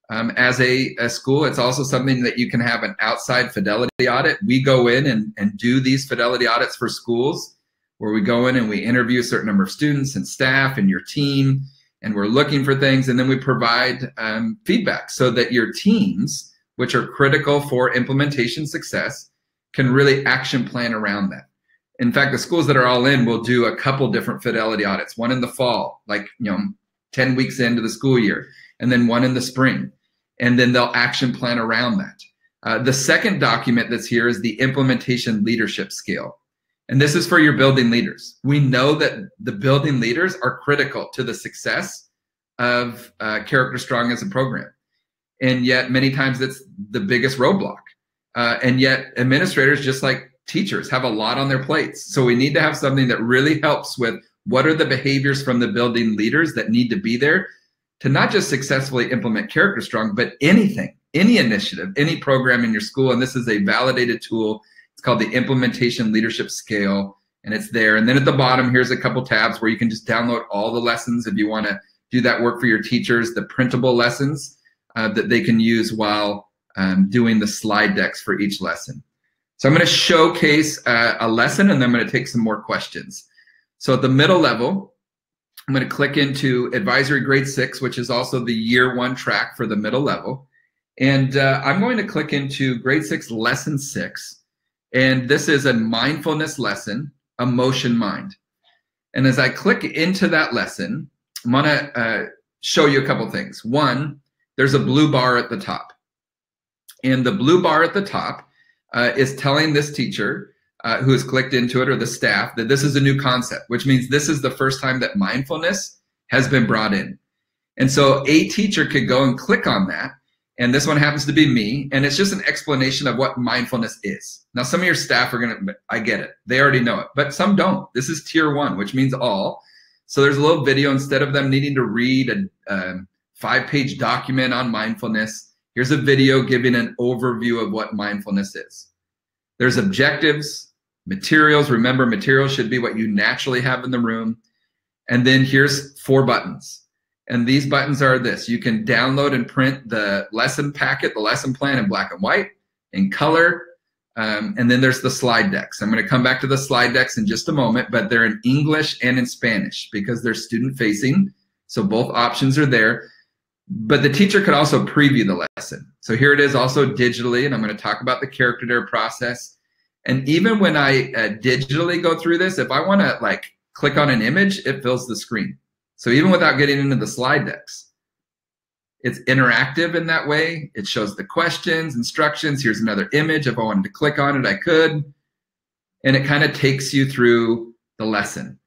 um, as a, a, school. It's also something that you can have an outside fidelity audit. We go in and, and do these fidelity audits for schools where we go in and we interview a certain number of students and staff and your team, and we're looking for things, and then we provide um, feedback so that your teams, which are critical for implementation success, can really action plan around that. In fact, the schools that are all in will do a couple different fidelity audits, one in the fall, like, you know, 10 weeks into the school year, and then one in the spring. And then they'll action plan around that. Uh, the second document that's here is the implementation leadership scale. And this is for your building leaders. We know that the building leaders are critical to the success of uh, Character Strong as a program. And yet, many times, it's the biggest roadblock. Uh, and yet, administrators, just like teachers, have a lot on their plates. So, we need to have something that really helps with what are the behaviors from the building leaders that need to be there to not just successfully implement Character Strong, but anything, any initiative, any program in your school. And this is a validated tool it's called the Implementation Leadership Scale, and it's there. And then at the bottom, here's a couple tabs where you can just download all the lessons if you want to do that work for your teachers, the printable lessons uh, that they can use while um, doing the slide decks for each lesson. So I'm going to showcase uh, a lesson and then I'm going to take some more questions. So at the middle level, I'm going to click into advisory grade six, which is also the year one track for the middle level. And uh, I'm going to click into grade six, lesson six. And this is a mindfulness lesson, emotion mind. And as I click into that lesson, I'm to uh, show you a couple things. One, there's a blue bar at the top. And the blue bar at the top uh, is telling this teacher uh, who has clicked into it or the staff that this is a new concept, which means this is the first time that mindfulness has been brought in. And so a teacher could go and click on that and this one happens to be me and it's just an explanation of what mindfulness is. Now some of your staff are going to i get it. They already know it but some don't. This is tier one which means all. So there's a little video instead of them needing to read a five page document on mindfulness here's a video giving an overview of what mindfulness is. There's objectives Materials, remember, materials should be what you naturally have in the room. And then here's four buttons. And these buttons are this. You can download and print the lesson packet, the lesson plan in black and white, in color. Um, and then there's the slide decks. I'm going to come back to the slide decks in just a moment, but they're in English and in Spanish because they're student facing. So both options are there. But the teacher could also preview the lesson. So here it is also digitally, and I'm going to talk about the character dare process. And even when I uh, digitally go through this, if I want to like click on an image, it fills the screen. So even without getting into the slide decks, it's interactive in that way. It shows the questions, instructions. Here's another image. If I wanted to click on it, I could. And it kind of takes you through the lesson.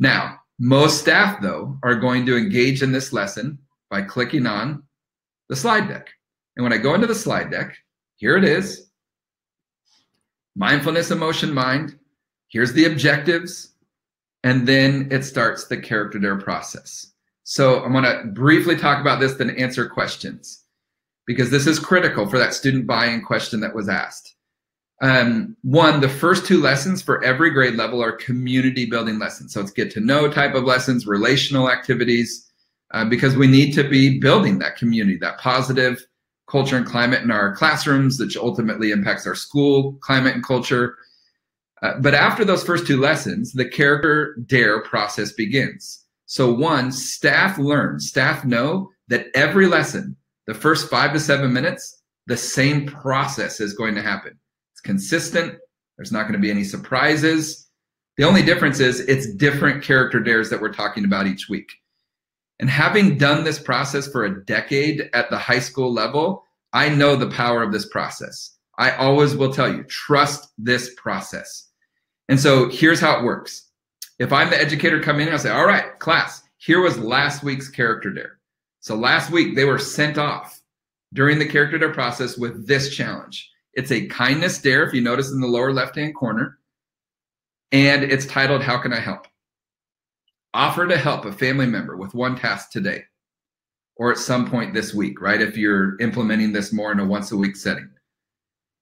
Now, most staff, though, are going to engage in this lesson by clicking on the slide deck. And when I go into the slide deck, here it is mindfulness, emotion, mind. Here's the objectives. And then it starts the character dare process. So I'm going to briefly talk about this, then answer questions because this is critical for that student buy-in question that was asked. Um, one, the first two lessons for every grade level are community building lessons. So it's get to know type of lessons, relational activities, uh, because we need to be building that community, that positive culture and climate in our classrooms, which ultimately impacts our school climate and culture. Uh, but after those first two lessons, the character dare process begins. So one, staff learn, staff know that every lesson, the first five to seven minutes, the same process is going to happen. It's consistent. There's not going to be any surprises. The only difference is it's different character dares that we're talking about each week. And having done this process for a decade at the high school level, I know the power of this process. I always will tell you, trust this process. And so here's how it works. If I'm the educator coming in, I'll say, all right, class, here was last week's character dare. So last week they were sent off during the character dare process with this challenge. It's a kindness dare, if you notice in the lower left-hand corner, and it's titled, How Can I Help? Offer to help a family member with one task today or at some point this week, right? If you're implementing this more in a once a week setting.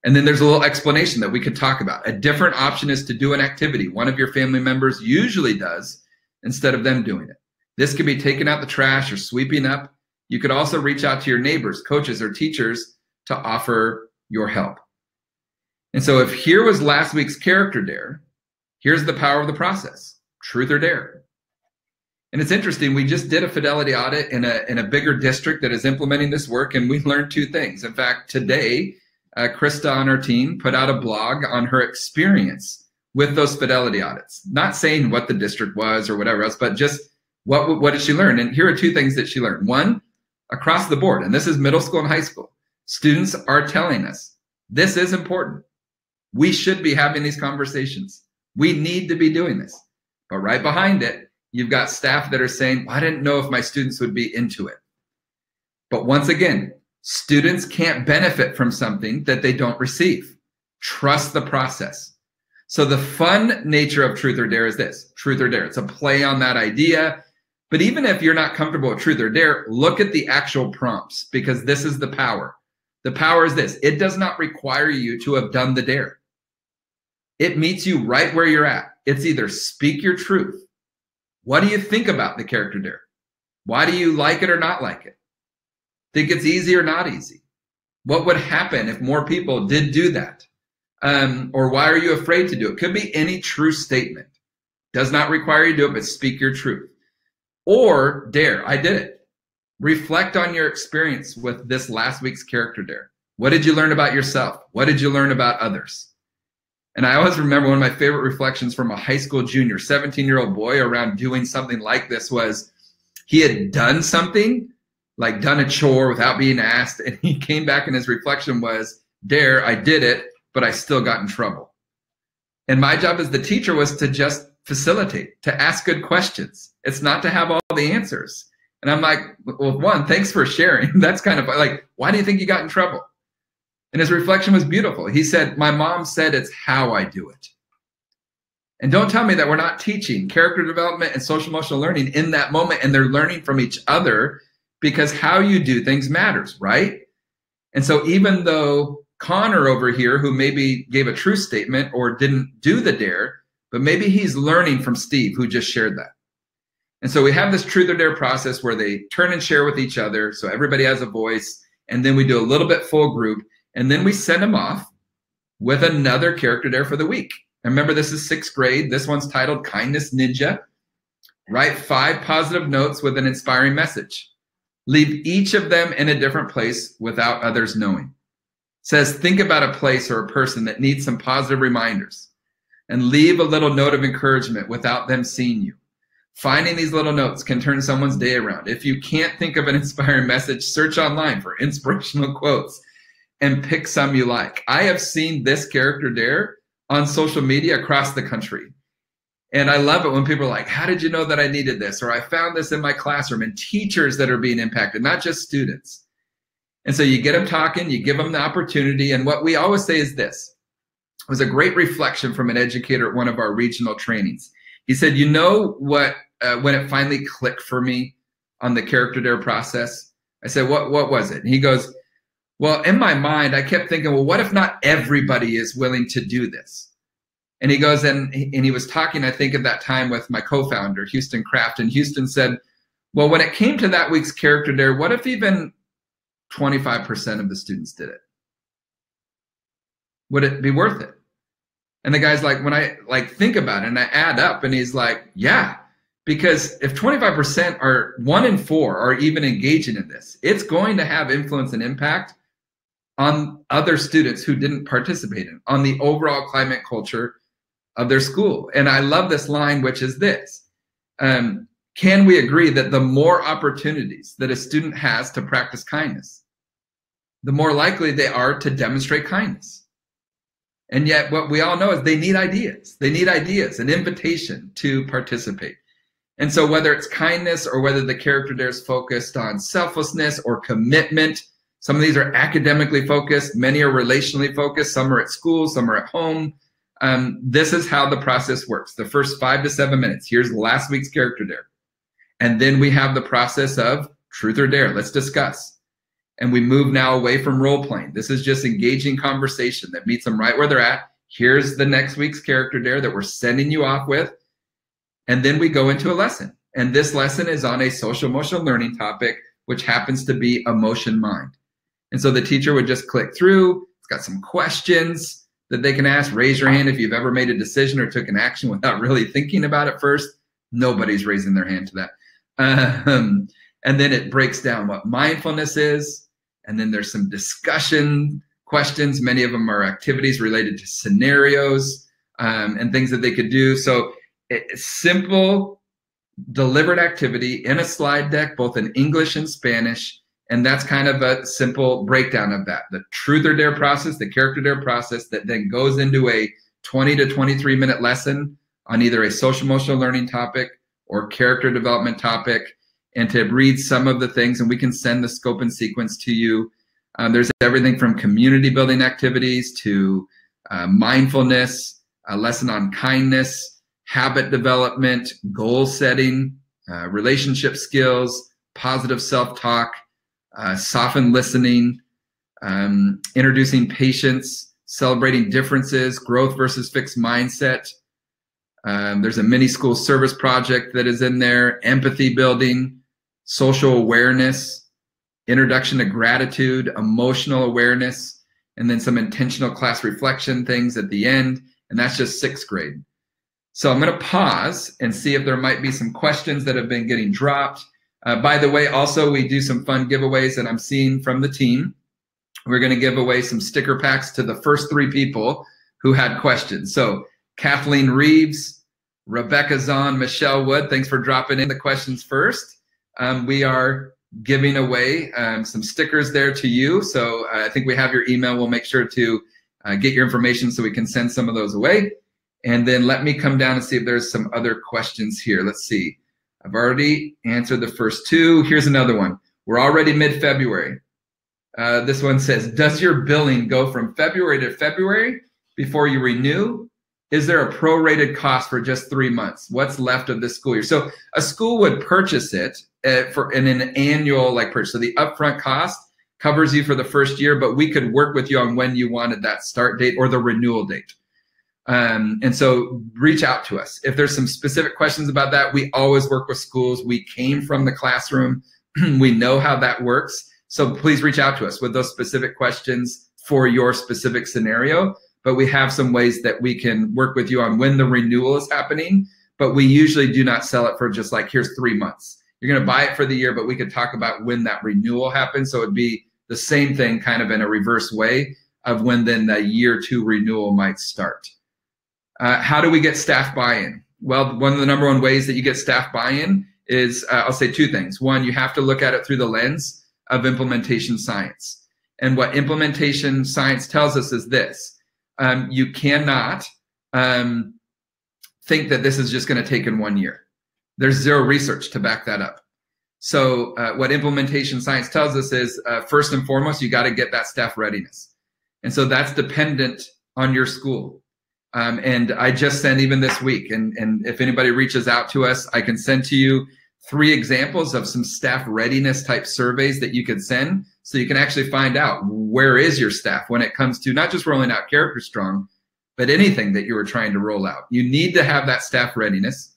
And then there's a little explanation that we could talk about. A different option is to do an activity one of your family members usually does instead of them doing it. This could be taking out the trash or sweeping up. You could also reach out to your neighbors, coaches, or teachers to offer your help. And so if here was last week's character dare, here's the power of the process truth or dare. And it's interesting, we just did a fidelity audit in a, in a bigger district that is implementing this work, and we learned two things. In fact, today, uh, Krista on our team put out a blog on her experience with those fidelity audits, not saying what the district was or whatever else, but just what, what did she learn? And here are two things that she learned. One, across the board, and this is middle school and high school, students are telling us this is important. We should be having these conversations. We need to be doing this. But right behind it, You've got staff that are saying, well, I didn't know if my students would be into it. But once again, students can't benefit from something that they don't receive. Trust the process. So the fun nature of truth or dare is this truth or dare. It's a play on that idea. But even if you're not comfortable with truth or dare, look at the actual prompts because this is the power. The power is this it does not require you to have done the dare, it meets you right where you're at. It's either speak your truth what do you think about the character dare? Why do you like it or not like it? Think it's easy or not easy? What would happen if more people did do that? Um, or why are you afraid to do it? Could be any true statement. Does not require you to do it, but speak your truth. Or dare, I did it. Reflect on your experience with this last week's character dare. What did you learn about yourself? What did you learn about others? And I always remember one of my favorite reflections from a high school junior, 17 year old boy around doing something like this was he had done something, like done a chore without being asked. And he came back and his reflection was, Dare, I did it, but I still got in trouble. And my job as the teacher was to just facilitate, to ask good questions. It's not to have all the answers. And I'm like, well, one, thanks for sharing. That's kind of like, why do you think you got in trouble? And his reflection was beautiful. He said, My mom said it's how I do it. And don't tell me that we're not teaching character development and social emotional learning in that moment and they're learning from each other because how you do things matters, right? And so even though Connor over here, who maybe gave a true statement or didn't do the dare, but maybe he's learning from Steve, who just shared that. And so we have this truth or dare process where they turn and share with each other. So everybody has a voice. And then we do a little bit full group. And then we send them off with another character dare for the week. And remember, this is sixth grade. This one's titled Kindness Ninja. Write five positive notes with an inspiring message. Leave each of them in a different place without others knowing. says, think about a place or a person that needs some positive reminders and leave a little note of encouragement without them seeing you. Finding these little notes can turn someone's day around. If you can't think of an inspiring message, search online for inspirational quotes and pick some you like. I have seen this character dare on social media across the country. And I love it when people are like, How did you know that I needed this? Or I found this in my classroom, and teachers that are being impacted, not just students. And so you get them talking, you give them the opportunity. And what we always say is this it was a great reflection from an educator at one of our regional trainings. He said, You know what, uh, when it finally clicked for me on the character dare process? I said, What, what was it? And he goes, Well, in my mind, I kept thinking, Well, what if not everybody is willing to do this? And he goes, and, and he was talking, I think, at that time with my co founder, Houston Kraft. And Houston said, Well, when it came to that week's character dare, what if even 25% of the students did it? Would it be worth it? And the guy's like, when I like think about it and I add up, and he's like, yeah, because if 25% are one in four are even engaging in this, it's going to have influence and impact on other students who didn't participate in on the overall climate culture of their school. And I love this line, which is this. Um, can we agree that the more opportunities that a student has to practice kindness, the more likely they are to demonstrate kindness? And yet, what we all know is they need ideas. They need ideas, an invitation to participate. And so, whether it's kindness or whether the character dare is focused on selflessness or commitment, some of these are academically focused, many are relationally focused, some are at school, some are at home. Um, this is how the process works. The first five to seven minutes, here's last week's character dare. And then we have the process of truth or dare. Let's discuss and we move now away from role playing. This is just engaging conversation that meets them right where they're at. Here's the next week's character dare that we're sending you off with. And then we go into a lesson. And this lesson is on a social emotional learning topic, which happens to be emotion mind. And so the teacher would just click through. It's got some questions that they can ask. Raise your hand if you've ever made a decision or took an action without really thinking about it first. Nobody's raising their hand to that. Um, and then it breaks down what mindfulness is, and then there's some discussion questions. Many of them are activities related to scenarios um, and things that they could do. So simple, delivered activity in a slide deck, both in English and Spanish. And that's kind of a simple breakdown of that. The truth or dare process, the character dare process that then goes into a 20 to 23 minute lesson on either a social emotional learning topic or character development topic and to read some of the things, and we can send the scope and sequence to you. Um, there's everything from community building activities to uh, mindfulness, a lesson on kindness, habit development, goal setting, uh, relationship skills, positive self talk, uh, softened listening, um, introducing patience, celebrating differences, growth versus fixed mindset. Um, there's a mini school service project that is in there, empathy building, social awareness, introduction to gratitude, emotional awareness, and then some intentional class reflection things at the end. And that's just sixth grade. So I'm going to pause and see if there might be some questions that have been getting dropped. Uh, by the way, also, we do some fun giveaways that I'm seeing from the team. We're going to give away some sticker packs to the first three people who had questions. So Kathleen Reeves, Rebecca Zahn, Michelle Wood, thanks for dropping in the questions first um, we are giving away um, some stickers there to you. So uh, I think we have your email. We'll make sure to uh, get your information so we can send some of those away. And then let me come down and see if there's some other questions here. Let's see. I've already answered the first two. Here's another one. We're already mid-February. Uh, this one says, does your billing go from February to February before you renew? is there a prorated cost for just three months? What's left of this school year? So a school would purchase it uh, for in an annual like purchase. So the upfront cost covers you for the first year, but we could work with you on when you wanted that start date or the renewal date. Um, and so reach out to us. If there's some specific questions about that, we always work with schools. We came from the classroom. we know how that works. So please reach out to us with those specific questions for your specific scenario. But we have some ways that we can work with you on when the renewal is happening. But we usually do not sell it for just like, here's three months. You're going to buy it for the year, but we could talk about when that renewal happens. So it'd be the same thing kind of in a reverse way of when then the year two renewal might start. Uh, how do we get staff buy-in? Well, one of the number one ways that you get staff buy-in is uh, I'll say two things. One, you have to look at it through the lens of implementation science. And what implementation science tells us is this um, you cannot um, think that this is just going to take in one year. There's zero research to back that up. So, uh, what implementation science tells us is uh, first and foremost, you got to get that staff readiness. And so that's dependent on your school. Um, and I just sent even this week, and, and if anybody reaches out to us, I can send to you three examples of some staff readiness type surveys that you could send so you can actually find out where is your staff when it comes to not just rolling out character strong but anything that you were trying to roll out. You need to have that staff readiness.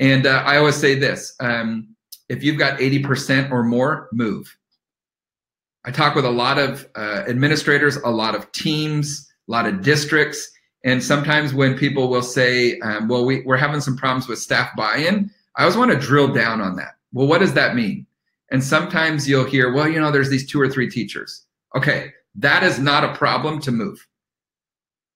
And uh, i always say this um, if you've got 80% or more move. I talk with a lot of uh, administrators a lot of teams a lot of districts and sometimes when people will say, um, well, we, we're having some problems with staff buy-in, I always want to drill down on that. Well, what does that mean? And sometimes you'll hear, well, you know, there's these two or three teachers. Okay, that is not a problem to move.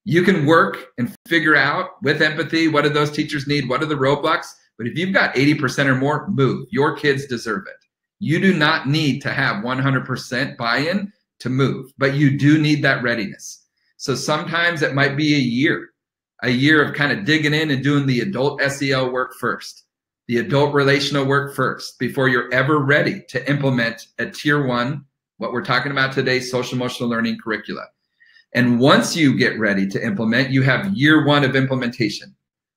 You can work and figure out with empathy what do those teachers need? What are the roadblocks? But if you've got 80% or more, move. Your kids deserve it. You do not need to have 100% buy in to move, but you do need that readiness. So sometimes it might be a year, a year of kind of digging in and doing the adult SEL work first, the adult relational work first, before you're ever ready to implement a tier one, what we're talking about today, social emotional learning curricula. And once you get ready to implement, you have year one of implementation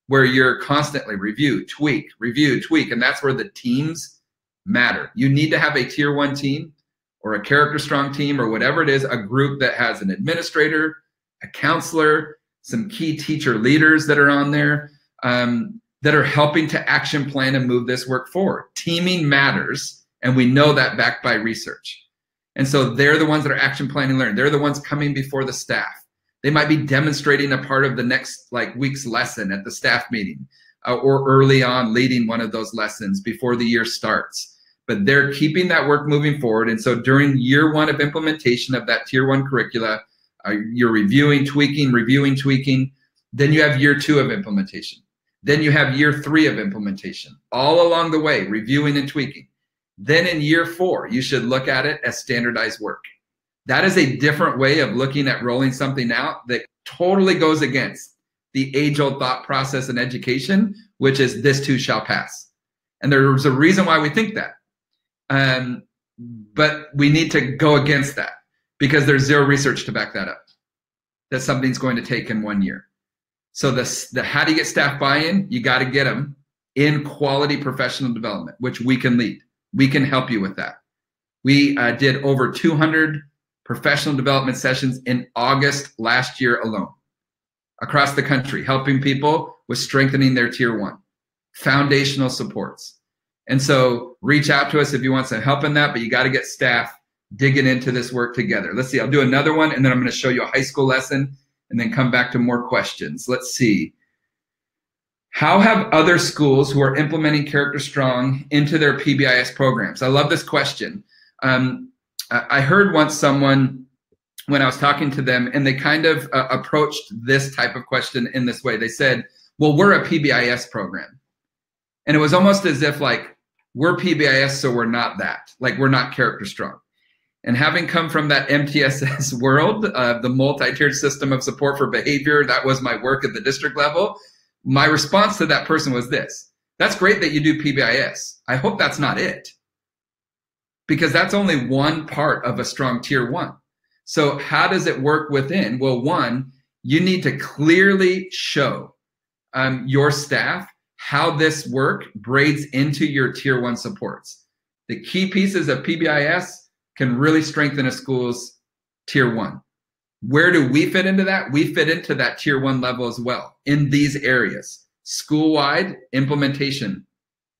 where you're constantly review, tweak, review, tweak. And that's where the teams matter. You need to have a tier one team or a character strong team or whatever it is, a group that has an administrator, a counselor, some key teacher leaders that are on there um, that are helping to action plan and move this work forward. Teaming matters, and we know that backed by research. And so they're the ones that are action planning learn. They're the ones coming before the staff. They might be demonstrating a part of the next like week's lesson at the staff meeting uh, or early on leading one of those lessons before the year starts. But they're keeping that work moving forward. And so during year one of implementation of that tier one curricula, uh, you're reviewing, tweaking, reviewing, tweaking. Then you have year two of implementation. Then you have year three of implementation. All along the way, reviewing and tweaking. Then in year four, you should look at it as standardized work. That is a different way of looking at rolling something out that totally goes against the age old thought process in education, which is this too shall pass. And there's a reason why we think that. Um, but we need to go against that because there's zero research to back that up that something's going to take in one year. So the, the how do you get staff buy-in? You got to get them in quality professional development, which we can lead. We can help you with that. We uh, did over 200 professional development sessions in August last year alone across the country, helping people with strengthening their tier one foundational supports. And so reach out to us if you want some help in that, but you got to get staff digging into this work together. Let's see, I'll do another one and then I'm going to show you a high school lesson and then come back to more questions. Let's see. How have other schools who are implementing Character Strong into their PBIS programs? I love this question. Um, I heard once someone when I was talking to them and they kind of uh, approached this type of question in this way. They said, well, we're a PBIS program. And it was almost as if like, we're PBIS, so we're not that. Like we're not character strong. And having come from that MTSS world, uh, the multi-tiered system of support for behavior, that was my work at the district level. My response to that person was this, that's great that you do PBIS. I hope that's not it. Because that's only one part of a strong tier one. So how does it work within? Well, one, you need to clearly show um, your staff how this work braids into your tier one supports. The key pieces of PBIS can really strengthen a school's tier one. Where do we fit into that? We fit into that tier one level as well in these areas. School wide implementation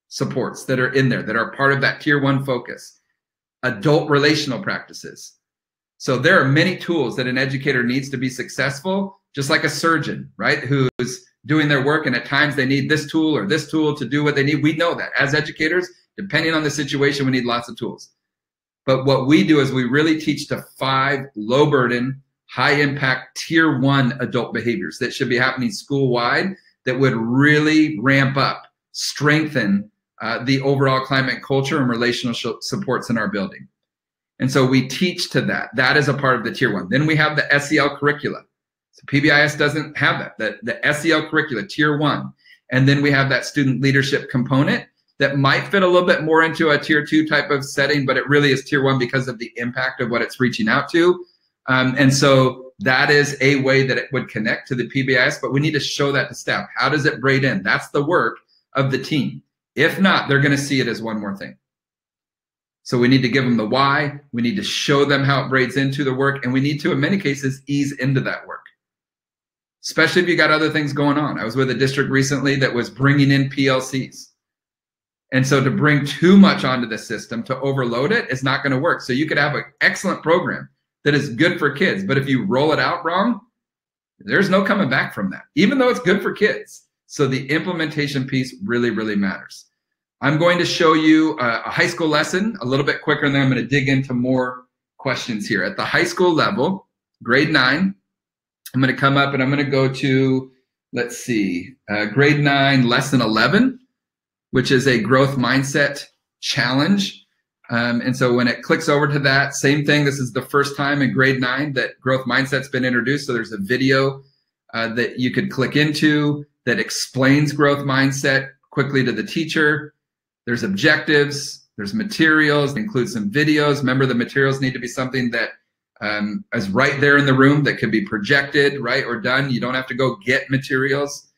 supports that are in there that are part of that tier one focus, adult relational practices. So there are many tools that an educator needs to be successful, just like a surgeon, right? Who's doing their work and at times they need this tool or this tool to do what they need. We know that as educators, depending on the situation, we need lots of tools. But what we do is we really teach the five low burden, high impact tier one adult behaviors that should be happening school wide that would really ramp up, strengthen uh, the overall climate culture and relational supports in our building. And so we teach to that. That is a part of the tier one. Then we have the SEL curricula. So PBIS doesn't have that, the, the SEL curricula, tier one. And then we have that student leadership component that might fit a little bit more into a tier two type of setting, but it really is tier one because of the impact of what it's reaching out to. Um, and so that is a way that it would connect to the PBIS, but we need to show that to staff. How does it braid in? That's the work of the team. If not, they're going to see it as one more thing. So we need to give them the why. We need to show them how it braids into the work. And we need to, in many cases, ease into that work, especially if you got other things going on. I was with a district recently that was bringing in PLCs. And so to bring too much onto the system, to overload it, is not going to work. So you could have an excellent program that is good for kids, but if you roll it out wrong, there's no coming back from that, even though it's good for kids. So the implementation piece really, really matters. I'm going to show you a, a high school lesson a little bit quicker, and then I'm going to dig into more questions here. At the high school level, grade nine, I'm going to come up and I'm going to go to, let's see, uh, grade nine, lesson 11 which is a growth mindset challenge. Um, and so when it clicks over to that, same thing. This is the first time in grade nine that growth mindset's been introduced. So there's a video uh, that you could click into that explains growth mindset quickly to the teacher. There's objectives, there's materials, include some videos. Remember, the materials need to be something that um, is right there in the room that could be projected, right, or done. You don't have to go get materials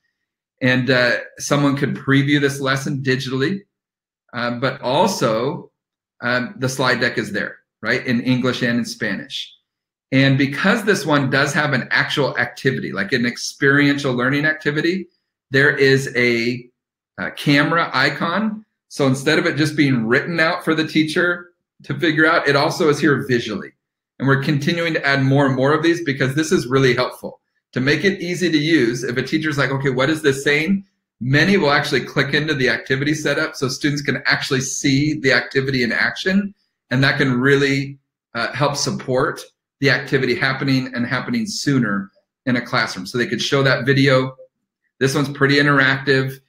and uh, someone could preview this lesson digitally, um, but also um, the slide deck is there, right, in English and in Spanish. And because this one does have an actual activity, like an experiential learning activity, there is a, a camera icon. So instead of it just being written out for the teacher to figure out, it also is here visually. And we're continuing to add more and more of these because this is really helpful to make it easy to use, if a teacher's like, okay, what is this saying? Many will actually click into the activity setup so students can actually see the activity in action. And that can really uh, help support the activity happening and happening sooner in a classroom. So they could show that video. This one's pretty interactive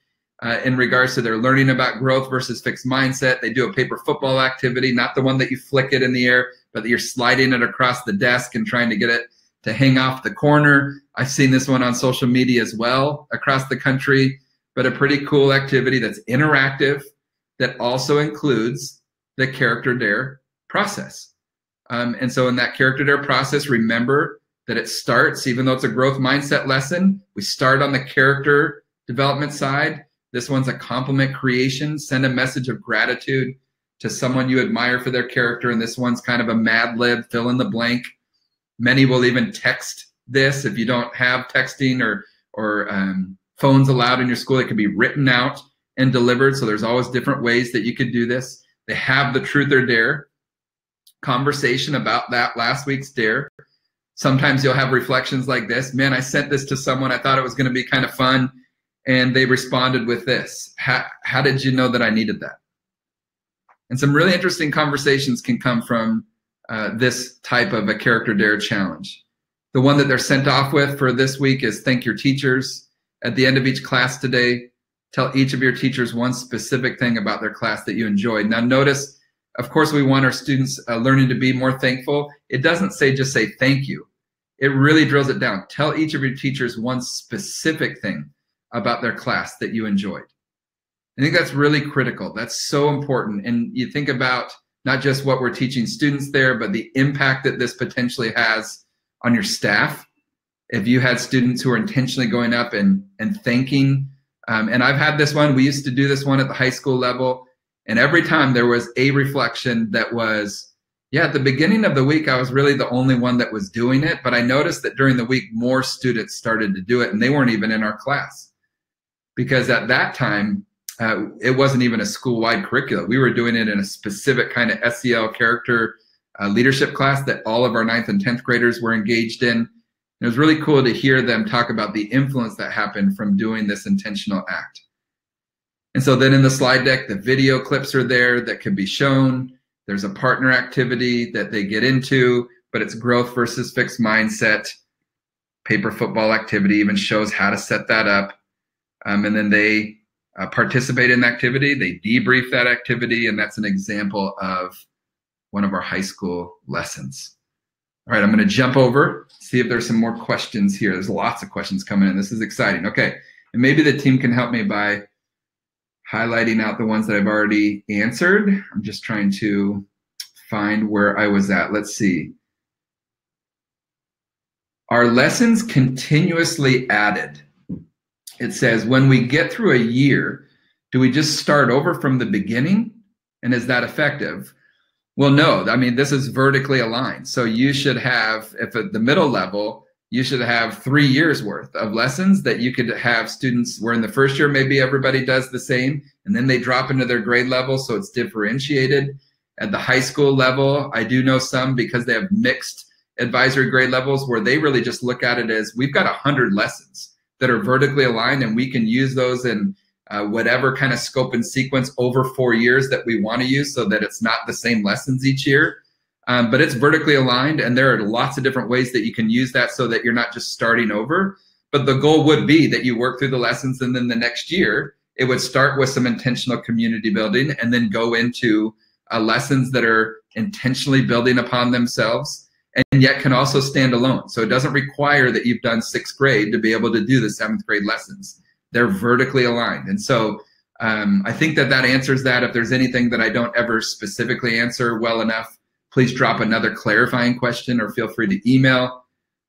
uh, in regards to their learning about growth versus fixed mindset. They do a paper football activity, not the one that you flick it in the air, but that you're sliding it across the desk and trying to get it to hang off the corner. I've seen this one on social media as well across the country, but a pretty cool activity that's interactive that also includes the character dare process. Um, and so in that character dare process, remember that it starts, even though it's a growth mindset lesson, we start on the character development side. This one's a compliment creation. Send a message of gratitude to someone you admire for their character. And this one's kind of a mad lib, fill in the blank Many will even text this if you don't have texting or or um, phones allowed in your school. It can be written out and delivered. So there's always different ways that you could do this. They have the truth or dare conversation about that last week's dare. Sometimes you'll have reflections like this. Man, I sent this to someone. I thought it was going to be kind of fun. And they responded with this. How, how did you know that I needed that? And some really interesting conversations can come from uh, this type of a character dare challenge. The one that they're sent off with for this week is thank your teachers. At the end of each class today, tell each of your teachers one specific thing about their class that you enjoyed. Now, notice, of course, we want our students uh, learning to be more thankful. It doesn't say just say thank you. It really drills it down. Tell each of your teachers one specific thing about their class that you enjoyed. I think that's really critical. That's so important. And you think about not just what we're teaching students there, but the impact that this potentially has on your staff. If you had students who are intentionally going up and, and thanking, um, and I've had this one, we used to do this one at the high school level, and every time there was a reflection that was Yeah, at the beginning of the week, I was really the only one that was doing it, but I noticed that during the week, more students started to do it, and they weren't even in our class. Because at that time, uh, it wasn't even a school wide curriculum. We were doing it in a specific kind of SEL character uh, leadership class that all of our ninth and 10th graders were engaged in. It was really cool to hear them talk about the influence that happened from doing this intentional act. And so then in the slide deck, the video clips are there that can be shown. There's a partner activity that they get into, but it's growth versus fixed mindset. Paper football activity even shows how to set that up. Um, and then they uh, participate in the activity, they debrief that activity, and that's an example of one of our high school lessons. All right, I'm going to jump over, see if there's some more questions here. There's lots of questions coming in. This is exciting. Okay, and maybe the team can help me by highlighting out the ones that I've already answered. I'm just trying to find where I was at. Let's see. Are lessons continuously added? It says, when we get through a year, do we just start over from the beginning? And is that effective? Well, no. I mean, this is vertically aligned. So you should have, if at the middle level, you should have three years worth of lessons that you could have students where in the first year, maybe everybody does the same, and then they drop into their grade level. So it's differentiated. At the high school level, I do know some because they have mixed advisory grade levels where they really just look at it as we've got 100 lessons that are vertically aligned and we can use those in uh, whatever kind of scope and sequence over four years that we want to use so that it's not the same lessons each year. Um, but it's vertically aligned, and there are lots of different ways that you can use that so that you're not just starting over. But the goal would be that you work through the lessons, and then the next year it would start with some intentional community building, and then go into uh, lessons that are intentionally building upon themselves, and yet can also stand alone. So it doesn't require that you've done sixth grade to be able to do the seventh grade lessons they're vertically aligned. And so um, I think that that answers that. If there's anything that I don't ever specifically answer well enough, please drop another clarifying question or feel free to email.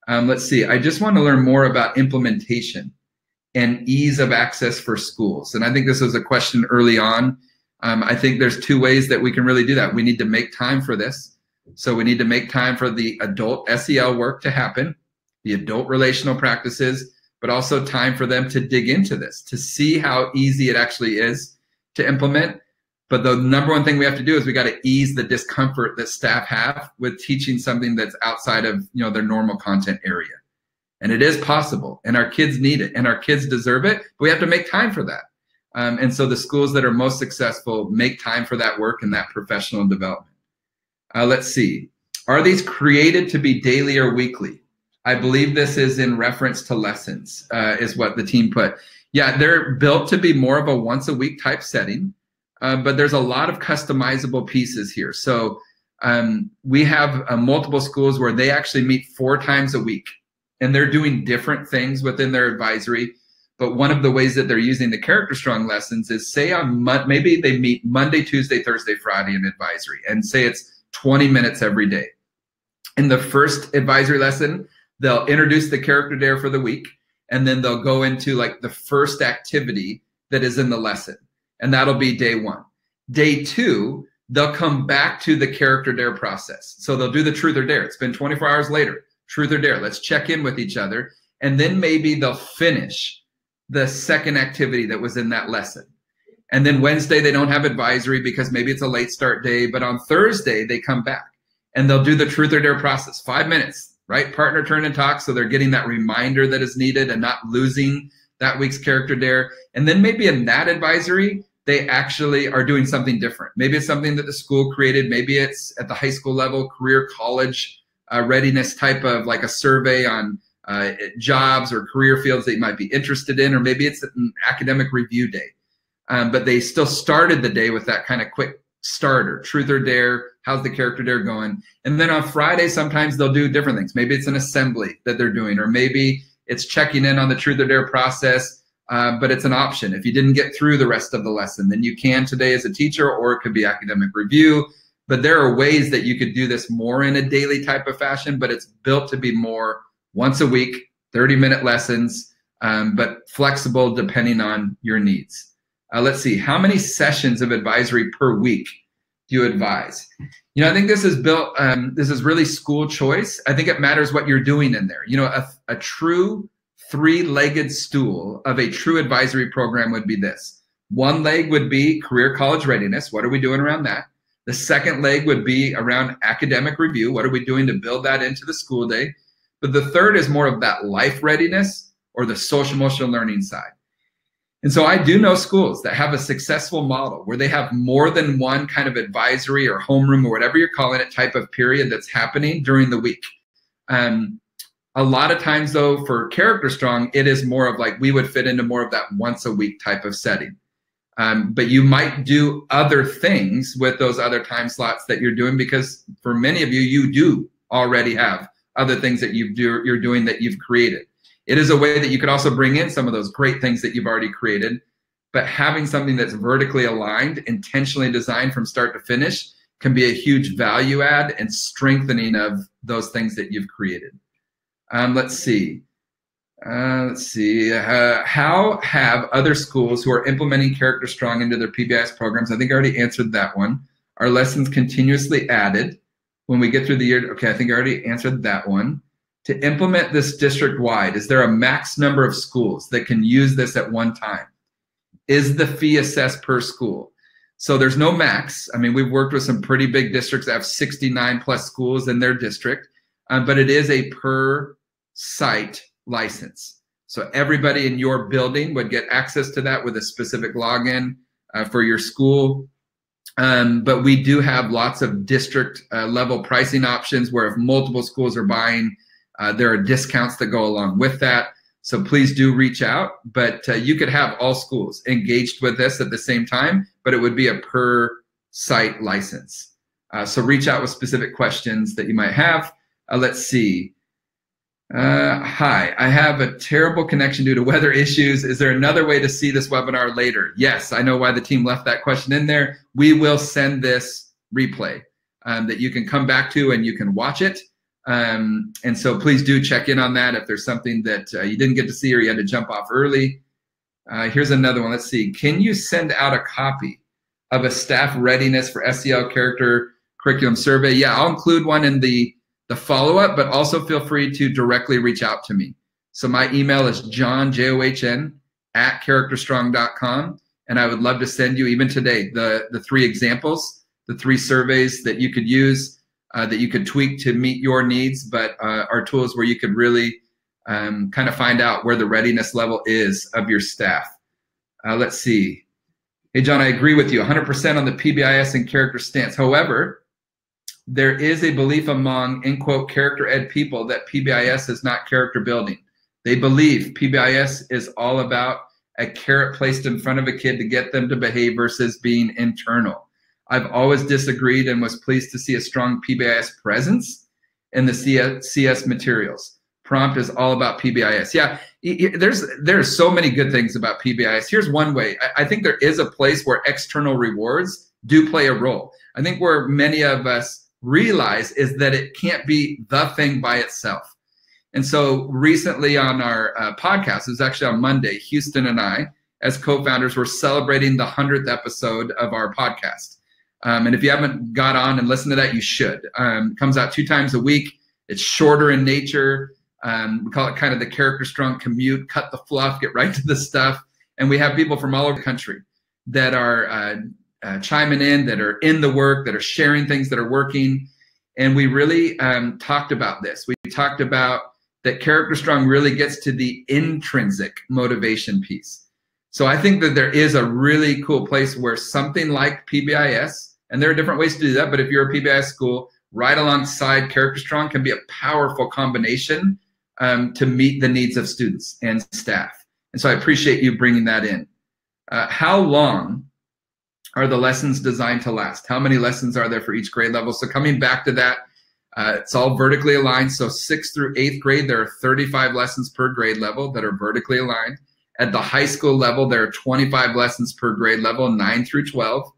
Um, let's see. I just want to learn more about implementation and ease of access for schools. And I think this was a question early on. Um, I think there's two ways that we can really do that. We need to make time for this. So we need to make time for the adult SEL work to happen, the adult relational practices, but also time for them to dig into this, to see how easy it actually is to implement. But the number one thing we have to do is we got to ease the discomfort that staff have with teaching something that's outside of you know their normal content area. And it is possible, and our kids need it, and our kids deserve it. But we have to make time for that. Um, and so the schools that are most successful make time for that work and that professional development. Uh, let's see. Are these created to be daily or weekly? I believe this is in reference to lessons, uh, is what the team put. Yeah, they're built to be more of a once a week type setting, uh, but there's a lot of customizable pieces here. So um, we have uh, multiple schools where they actually meet four times a week and they're doing different things within their advisory. But one of the ways that they're using the character strong lessons is say on maybe they meet Monday, Tuesday, Thursday, Friday in advisory and say it's 20 minutes every day. In the first advisory lesson, they'll introduce the character dare for the week and then they'll go into like the first activity that is in the lesson and that'll be day one. Day two they'll come back to the character dare process. So they'll do the truth or dare. It's been 24 hours later. Truth or dare. Let's check in with each other and then maybe they'll finish the second activity that was in that lesson. And then wednesday they don't have advisory because maybe it's a late start day but on thursday they come back and they'll do the truth or dare process. Five minutes right? Partner turn and talk. So they're getting that reminder that is needed and not losing that week's character dare. And then maybe in that advisory, they actually are doing something different. Maybe it's something that the school created. Maybe it's at the high school level, career college uh, readiness type of like a survey on uh, jobs or career fields that you might be interested in, or maybe it's an academic review day. Um, but they still started the day with that kind of quick starter, truth or dare, how's the character dare going? And then on Friday, sometimes they'll do different things. Maybe it's an assembly that they're doing, or maybe it's checking in on the truth or dare process, uh, but it's an option. If you didn't get through the rest of the lesson, then you can today as a teacher, or it could be academic review. But there are ways that you could do this more in a daily type of fashion, but it's built to be more once a week, 30 minute lessons, um, but flexible depending on your needs. Uh, let's see, how many sessions of advisory per week you advise? You know, I think this is built, um, this is really school choice. I think it matters what you're doing in there. You know, a, a true three legged stool of a true advisory program would be this one leg would be career college readiness. What are we doing around that? The second leg would be around academic review. What are we doing to build that into the school day? But the third is more of that life readiness or the social emotional learning side. And so I do know schools that have a successful model where they have more than one kind of advisory or homeroom or whatever you're calling it type of period that's happening during the week. Um, a lot of times, though, for Character Strong, it is more of like we would fit into more of that once a week type of setting. Um, but you might do other things with those other time slots that you're doing because for many of you, you do already have other things that you do, you're doing that you've created. It is a way that you could also bring in some of those great things that you've already created, but having something that's vertically aligned, intentionally designed from start to finish, can be a huge value add and strengthening of those things that you've created. Um, let's see. Uh, let's see. Uh, how have other schools who are implementing Character Strong into their PBIS programs? I think I already answered that one. Are lessons continuously added when we get through the year? Okay, I think I already answered that one. To implement this district wide, is there a max number of schools that can use this at one time? Is the fee assessed per school? So there's no max. I mean, we've worked with some pretty big districts that have 69 plus schools in their district, uh, but it is a per site license. So everybody in your building would get access to that with a specific login uh, for your school. Um, but we do have lots of district uh, level pricing options where if multiple schools are buying, uh, there are discounts that go along with that. So please do reach out. But uh, you could have all schools engaged with this at the same time, but it would be a per site license. Uh, so reach out with specific questions that you might have. Uh, let's see. Uh, hi, I have a terrible connection due to weather issues. Is there another way to see this webinar later? Yes, I know why the team left that question in there. We will send this replay um, that you can come back to and you can watch it. Um, and so please do check in on that if there's something that uh, you didn't get to see or you had to jump off early. Uh, here's another one. Let's see. Can you send out a copy of a staff readiness for SEL character curriculum survey? Yeah, I'll include one in the the follow up, but also feel free to directly reach out to me. So my email is john, J O H N, at characterstrong.com. And I would love to send you, even today, the, the three examples, the three surveys that you could use, uh, that you could tweak to meet your needs, but uh, are tools where you could really um, kind of find out where the readiness level is of your staff. Uh, let's see. Hey, John, I agree with you 100% on the PBIS and character stance. However, there is a belief among, in quote, character ed people that PBIS is not character building. They believe PBIS is all about a carrot placed in front of a kid to get them to behave versus being internal. I've always disagreed and was pleased to see a strong PBIS presence in the CS, CS materials. Prompt is all about PBIS. Yeah, there's there's so many good things about PBIS. Here's one way. I, I think there is a place where external rewards do play a role. I think where many of us realize is that it can't be the thing by itself. And so recently on our uh, podcast, it was actually on Monday, Houston and I, as co founders, were celebrating the 100th episode of our podcast. Um, and if you haven't got on and listened to that, you should. Um, comes out two times a week. It's shorter in nature. Um, we call it kind of the character strong commute, cut the fluff, get right to the stuff. And we have people from all over the country that are uh, uh, chiming in, that are in the work, that are sharing things that are working. And we really um, talked about this. We talked about that Character Strong really gets to the intrinsic motivation piece. So I think that there is a really cool place where something like PBIS, and there are different ways to do that, but if you're a PBIS school, right alongside Character Strong can be a powerful combination um, to meet the needs of students and staff. And so I appreciate you bringing that in. Uh, how long are the lessons designed to last? How many lessons are there for each grade level? So coming back to that, uh, it's all vertically aligned. So sixth through eighth grade, there are 35 lessons per grade level that are vertically aligned. At the high school level, there are 25 lessons per grade level, nine through 12,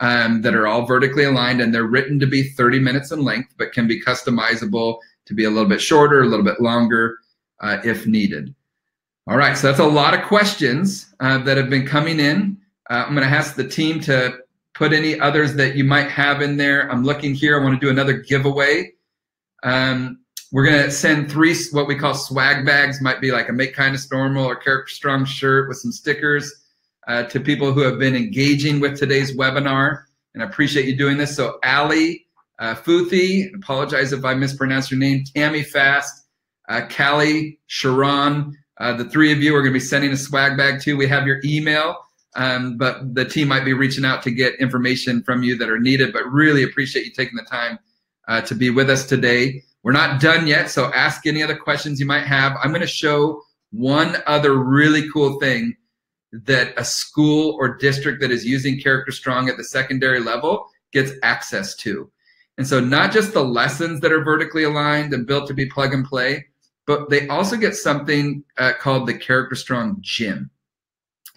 um, that are all vertically aligned, and they're written to be 30 minutes in length, but can be customizable to be a little bit shorter, a little bit longer uh, if needed. All right, so that's a lot of questions uh, that have been coming in. Uh, I'm going to ask the team to put any others that you might have in there. I'm looking here. I want to do another giveaway. Um, we're going to send three what we call swag bags, might be like a Make Kindness Normal or Character Strong shirt with some stickers uh, to people who have been engaging with today's webinar. And I appreciate you doing this. So, Ali uh, Futhi, apologize if I mispronounce your name, Tammy Fast, uh, Callie, Sharon, uh, the three of you are going to be sending a swag bag too. We have your email, um, but the team might be reaching out to get information from you that are needed. But really appreciate you taking the time uh, to be with us today. We're not done yet, so ask any other questions you might have. I'm going to show one other really cool thing that a school or district that is using Character Strong at the secondary level gets access to. And so, not just the lessons that are vertically aligned and built to be plug and play, but they also get something uh, called the Character Strong Gym.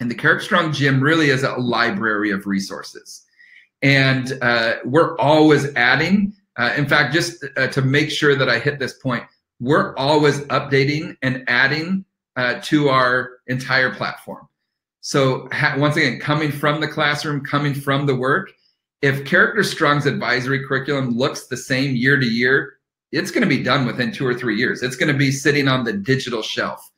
And the Character Strong Gym really is a library of resources. And uh, we're always adding uh, in fact, just uh, to make sure that I hit this point, we're always updating and adding uh, to our entire platform. So once again, coming from the classroom, coming from the work, if Character Strong's advisory curriculum looks the same year to year, it's going to be done within two or three years. It's going to be sitting on the digital shelf.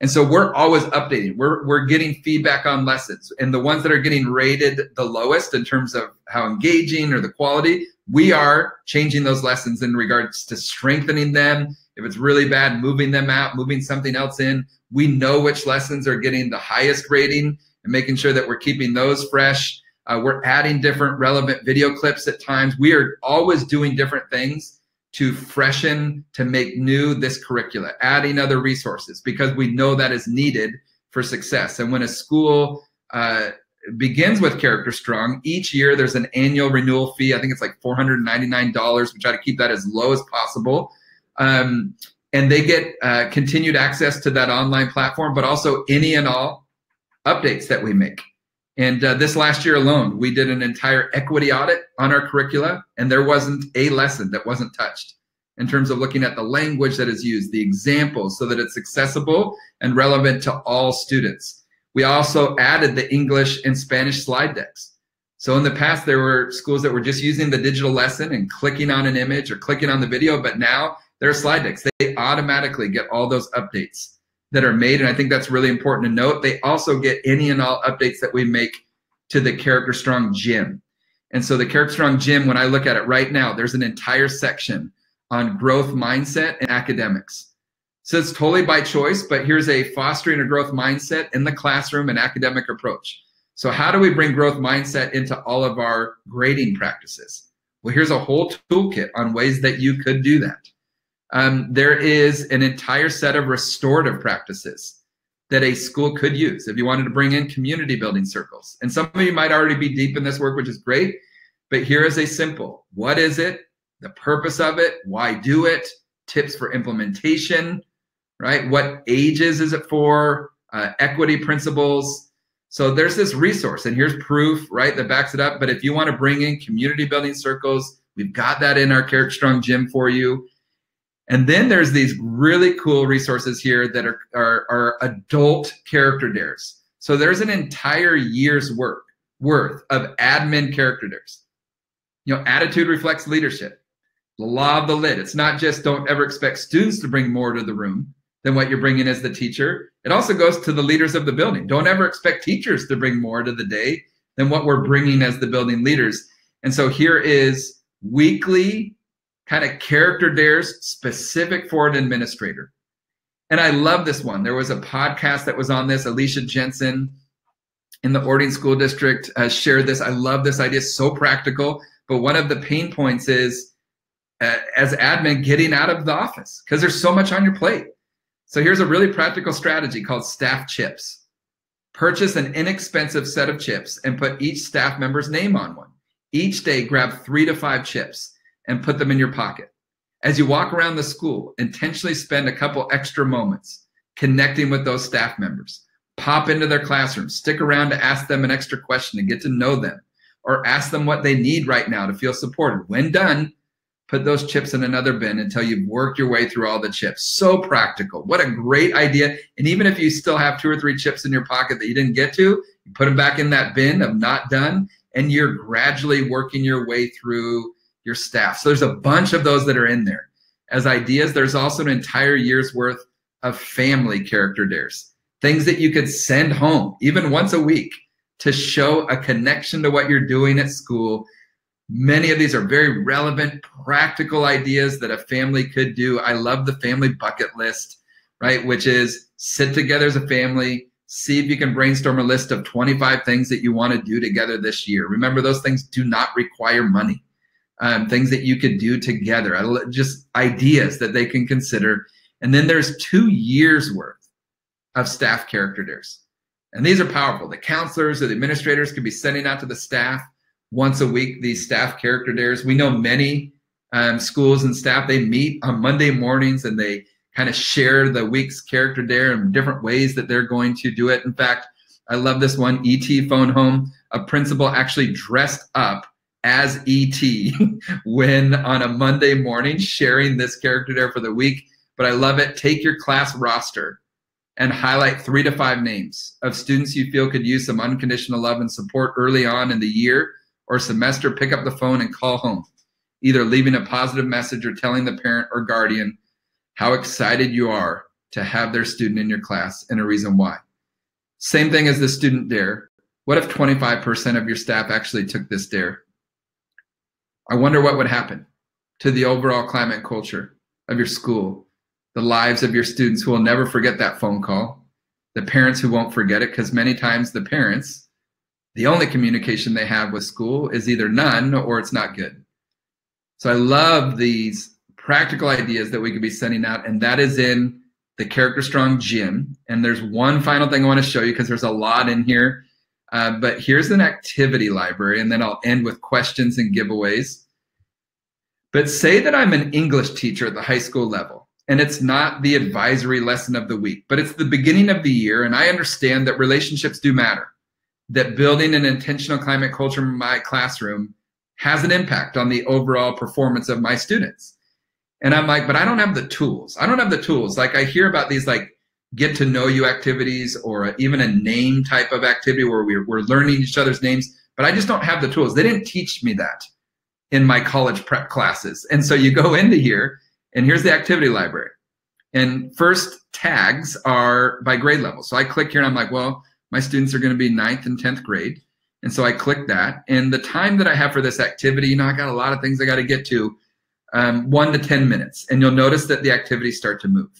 And so we're always updating. We're, we're getting feedback on lessons. And the ones that are getting rated the lowest in terms of how engaging or the quality, we are changing those lessons in regards to strengthening them. If it's really bad, moving them out, moving something else in. We know which lessons are getting the highest rating and making sure that we're keeping those fresh. Uh, we're adding different relevant video clips at times. We are always doing different things to freshen, to make new this curricula, adding other resources because we know that is needed for success. And when a school uh, begins with Character Strong, each year there's an annual renewal fee. I think it's like $499. We try to keep that as low as possible. Um, and they get uh, continued access to that online platform, but also any and all updates that we make. And uh, this last year alone, we did an entire equity audit on our curricula, and there wasn't a lesson that wasn't touched in terms of looking at the language that is used, the examples, so that it's accessible and relevant to all students. We also added the English and Spanish slide decks. So in the past, there were schools that were just using the digital lesson and clicking on an image or clicking on the video, but now there are slide decks. They automatically get all those updates that are made. And I think that's really important to note. They also get any and all updates that we make to the Character Strong Gym. And so the Character Strong Gym, when I look at it right now, there's an entire section on growth mindset and academics. So it's totally by choice, but here's a fostering a growth mindset in the classroom and academic approach. So how do we bring growth mindset into all of our grading practices? Well, here's a whole toolkit on ways that you could do that um, there is an entire set of restorative practices that a school could use if you wanted to bring in community building circles. And some of you might already be deep in this work, which is great. But here is a simple what is it? The purpose of it? Why do it? Tips for implementation, right? What ages is it for? Uh, equity principles. So there's this resource, and here's proof, right, that backs it up. But if you want to bring in community building circles, we've got that in our Character Strong gym for you. And then there's these really cool resources here that are, are, are adult character dares. So there's an entire year's work worth of admin character dares. You know, attitude reflects leadership. The law of the lid. It's not just don't ever expect students to bring more to the room than what you're bringing as the teacher. It also goes to the leaders of the building. Don't ever expect teachers to bring more to the day than what we're bringing as the building leaders. And so here is weekly kind of character dares specific for an administrator. And I love this one. There was a podcast that was on this. Alicia Jensen in the Orting School District uh, shared this. I love this idea. So practical. But one of the pain points is uh, as admin getting out of the office because there's so much on your plate. So here's a really practical strategy called staff chips. Purchase an inexpensive set of chips and put each staff member's name on one. Each day, grab three to five chips and put them in your pocket. As you walk around the school, intentionally spend a couple extra moments connecting with those staff members. Pop into their classroom, stick around to ask them an extra question and get to know them, or ask them what they need right now to feel supported. When done, put those chips in another bin until you've worked your way through all the chips. So practical. What a great idea. And even if you still have two or three chips in your pocket that you didn't get to, you put them back in that bin of not done and you're gradually working your way through your staff. So there's a bunch of those that are in there as ideas. There's also an entire year's worth of family character dares, things that you could send home even once a week to show a connection to what you're doing at school. Many of these are very relevant, practical ideas that a family could do. I love the family bucket list, right? Which is sit together as a family, see if you can brainstorm a list of 25 things that you want to do together this year. Remember, those things do not require money. Um, things that you could do together, just ideas that they can consider. And then there's two years worth of staff character dares. And these are powerful. The counselors or the administrators could be sending out to the staff once a week these staff character dares. We know many um, schools and staff, they meet on Monday mornings and they kind of share the week's character dare in different ways that they're going to do it. In fact, I love this one ET phone home. A principal actually dressed up as ET when on a Monday morning sharing this character dare for the week. But I love it. Take your class roster and highlight three to five names of students you feel could use some unconditional love and support early on in the year or semester. Pick up the phone and call home, either leaving a positive message or telling the parent or guardian how excited you are to have their student in your class and a reason why. Same thing as the student dare. What if 25% of your staff actually took this dare? I wonder what would happen to the overall climate culture of your school, the lives of your students who will never forget that phone call, the parents who won't forget it, because many times the parents, the only communication they have with school is either none or it's not good. So I love these practical ideas that we could be sending out, and that is in the Character Strong Gym. And there's one final thing I want to show you because there's a lot in here. Uh, but here's an activity library, and then I'll end with questions and giveaways. But say that I'm an English teacher at the high school level, and it's not the advisory lesson of the week, but it's the beginning of the year, and I understand that relationships do matter, that building an intentional climate culture in my classroom has an impact on the overall performance of my students. And I'm like, but I don't have the tools. I don't have the tools. Like I hear about these like get to know you activities or even a name type of activity where we're, we're learning each other's names, but I just don't have the tools. They didn't teach me that in my college prep classes. And so you go into here and here's the activity library. And first tags are by grade level. So I click here and I'm like, well, my students are going to be ninth and 10th grade. And so I click that. And the time that I have for this activity, you know, I got a lot of things I got to get to um, one to 10 minutes. And you'll notice that the activities start to move.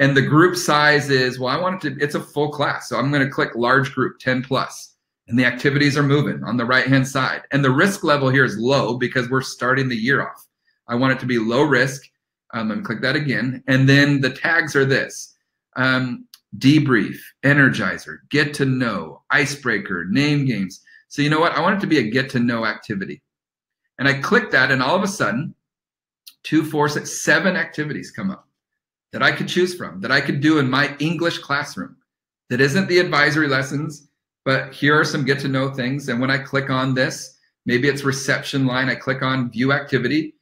And the group size is, well, I want it to, it's a full class. So I'm going to click large group 10 plus, And the activities are moving on the right hand side. And the risk level here is low because we're starting the year off. I want it to be low risk. Um, let me click that again. And then the tags are this um, debrief, energizer, get to know, icebreaker, name games. So you know what? I want it to be a get to know activity. And I click that, and all of a sudden, two, four, six, seven activities come up that I could choose from, that I could do in my English classroom. That isn't the advisory lessons, but here are some get to know things. And when I click on this, maybe it's reception line, I click on view activity,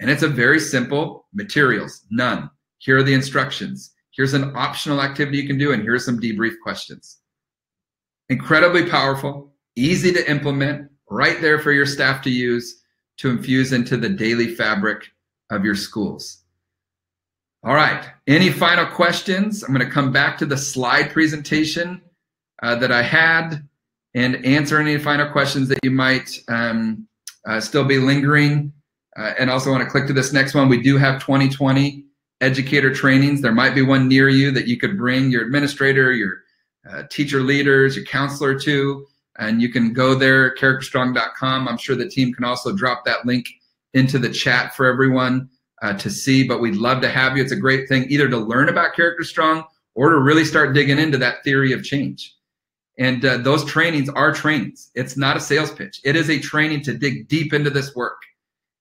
and it's a very simple materials, none. Here are the instructions. Here's an optional activity you can do, and here's some debrief questions. Incredibly powerful, easy to implement, right there for your staff to use to infuse into the daily fabric of your schools. All right, any final questions? I'm going to come back to the slide presentation uh, that I had and answer any final questions that you might um, uh, still be lingering. Uh, and also want to click to this next one. We do have 2020 educator trainings. There might be one near you that you could bring your administrator, your uh, teacher leaders, your counselor to, and you can go there, characterstrong.com. I'm sure the team can also drop that link into the chat for everyone uh, to see, but we'd love to have you. It's a great thing either to learn about Character Strong or to really start digging into that theory of change. And uh, those trainings are trainings. It's not a sales pitch. It is a training to dig deep into this work.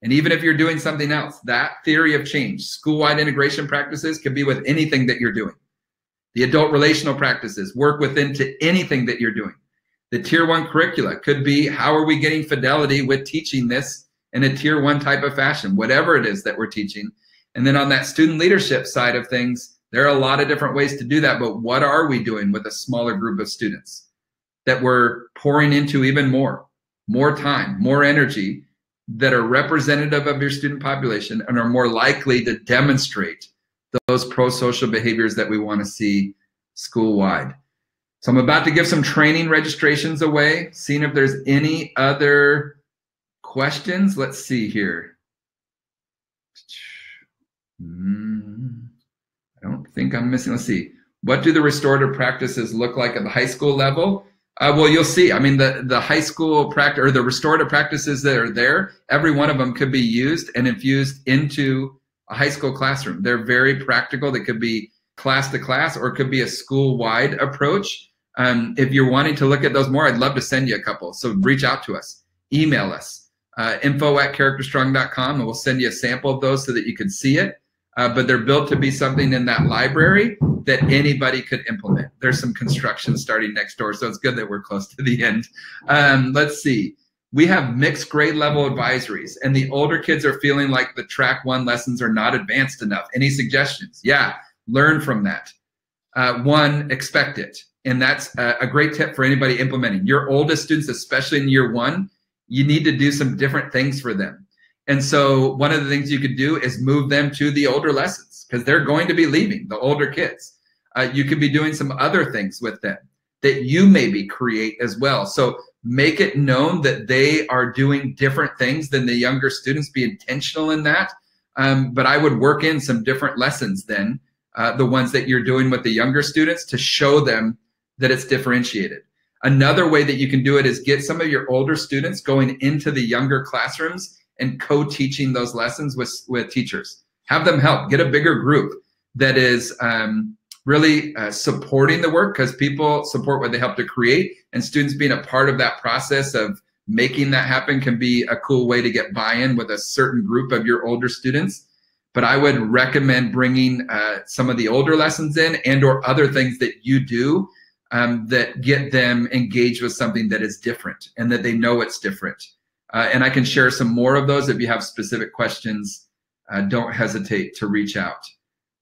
And even if you're doing something else, that theory of change, school-wide integration practices can be with anything that you're doing. The adult relational practices work within to anything that you're doing. The tier one curricula could be how are we getting fidelity with teaching this in a tier one type of fashion, whatever it is that we're teaching. And then on that student leadership side of things, there are a lot of different ways to do that. But what are we doing with a smaller group of students that we're pouring into even more? more time, more energy that are representative of your student population and are more likely to demonstrate those pro-social behaviors that we want to see school-wide. So I'm about to give some training registrations away, seeing if there's any other questions. Let's see here. Mm, I don't think I'm missing. Let's see. What do the restorative practices look like at the high school level? Uh, well, you'll see. I mean, the, the high school practice or the restorative practices that are there, every one of them could be used and infused into a high school classroom. They're very practical. They could be class to class or it could be a school wide approach. Um, if you're wanting to look at those more, I'd love to send you a couple. So reach out to us, email us, uh, info at characterstrong.com, and we'll send you a sample of those so that you can see it. Uh, but they're built to be something in that library that anybody could implement. There's some construction starting next door, so it's good that we're close to the end. Um, let's see. We have mixed grade level advisories, and the older kids are feeling like the track one lessons are not advanced enough. Any suggestions? Yeah, learn from that. Uh, one, expect it. And that's a, a great tip for anybody implementing. Your oldest students, especially in year one, you need to do some different things for them. And so one of the things you could do is move them to the older lessons because they're going to be leaving, the older kids. Uh, you could be doing some other things with them that you maybe create as well. So make it known that they are doing different things than the younger students. Be intentional in that. Um, but I would work in some different lessons then, uh, the ones that you're doing with the younger students to show them that it's differentiated. Another way that you can do it is get some of your older students going into the younger classrooms and co-teaching those lessons with, with teachers. Have them help. Get a bigger group that is um, really uh, supporting the work because people support what they help to create and students being a part of that process of making that happen can be a cool way to get buy-in with a certain group of your older students but i would recommend bringing uh, some of the older lessons in and or other things that you do um, that get them engaged with something that is different and that they know it's different uh, and i can share some more of those if you have specific questions uh, don't hesitate to reach out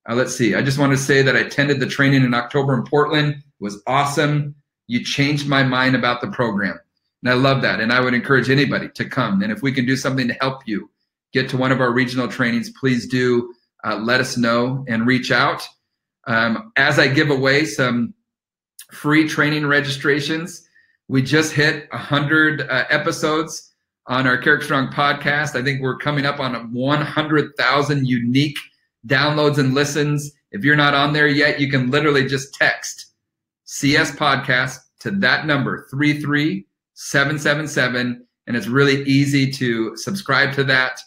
uh, let's see. I just want to say that I attended the training in October in Portland. It was awesome. You changed my mind about the program. And I love that. And I would encourage anybody to come. And if we can do something to help you get to one of our regional trainings, please do uh, let us know and reach out. Um, as I give away some free training registrations, we just hit 100 uh, episodes on our Character Strong podcast. I think we're coming up on 100,000 unique downloads and listens. If you're not on there yet, you can literally just text CS Podcast to that number, 33777. And it's really easy to subscribe to that.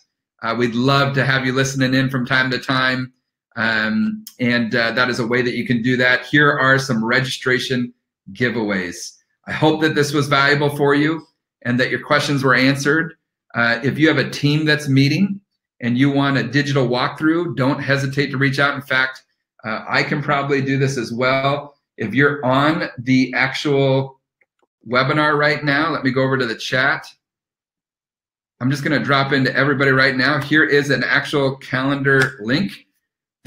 Uh, we'd love to have you listening in from time to time. Um, and uh, that is a way that you can do that. Here are some registration giveaways. I hope that this was valuable for you and that your questions were answered. Uh, if you have a team that's meeting, and you want a digital walkthrough, don't hesitate to reach out. In fact, uh, I can probably do this as well. If you're on the actual webinar right now, let me go over to the chat. I'm just going to drop into everybody right now. Here is an actual calendar link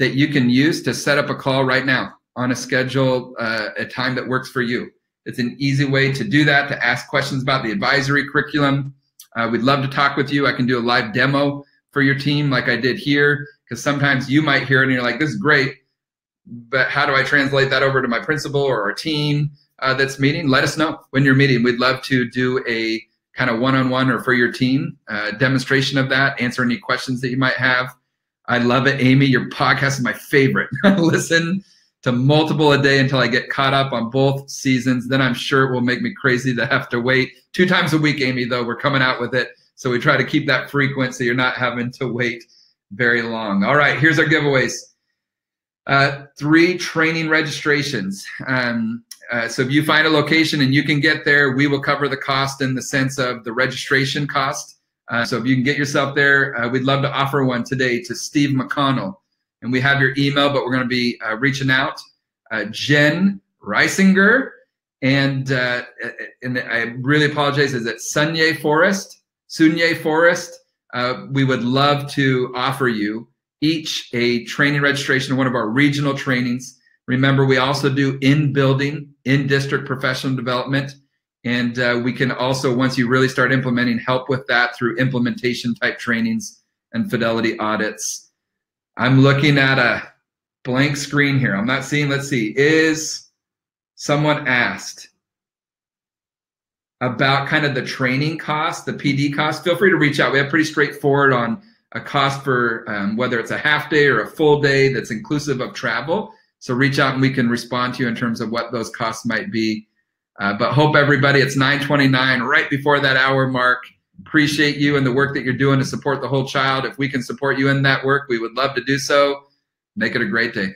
that you can use to set up a call right now on a schedule, uh, a time that works for you. It's an easy way to do that, to ask questions about the advisory curriculum. Uh, we'd love to talk with you. I can do a live demo for your team like I did here because sometimes you might hear it and you're like, this is great, but how do I translate that over to my principal or our team uh, that's meeting? Let us know when you're meeting. We'd love to do a kind of one-on-one or for your team uh, demonstration of that, answer any questions that you might have. I love it, Amy. Your podcast is my favorite. Listen to multiple a day until I get caught up on both seasons. Then I'm sure it will make me crazy to have to wait two times a week, Amy, though. We're coming out with it so we try to keep that frequent so you're not having to wait very long. All right, here's our giveaways. Uh, three training registrations. Um, uh, so if you find a location and you can get there, we will cover the cost in the sense of the registration cost. Uh, so if you can get yourself there, uh, we'd love to offer one today to Steve McConnell. And we have your email, but we're going to be uh, reaching out. Uh, Jen Reisinger and and I really apologize. Is it Sunye Forest? Sunye Forest, uh, we would love to offer you each a training registration, one of our regional trainings. Remember, we also do in building, in district professional development, And uh, we can also, once you really start implementing, help with that through implementation type trainings and fidelity audits. I'm looking at a blank screen here. I'm not seeing, let's see, is someone asked about kind of the training cost, the PD cost? Feel free to reach out. We have pretty straightforward on a cost for um, whether it's a half day or a full day that's inclusive of travel. So reach out and we can respond to you in terms of what those costs might be. Uh, but hope everybody, it's 929, right before that hour mark. Appreciate you and the work that you're doing to support the whole child. If we can support you in that work, we would love to do so. Make it a great day.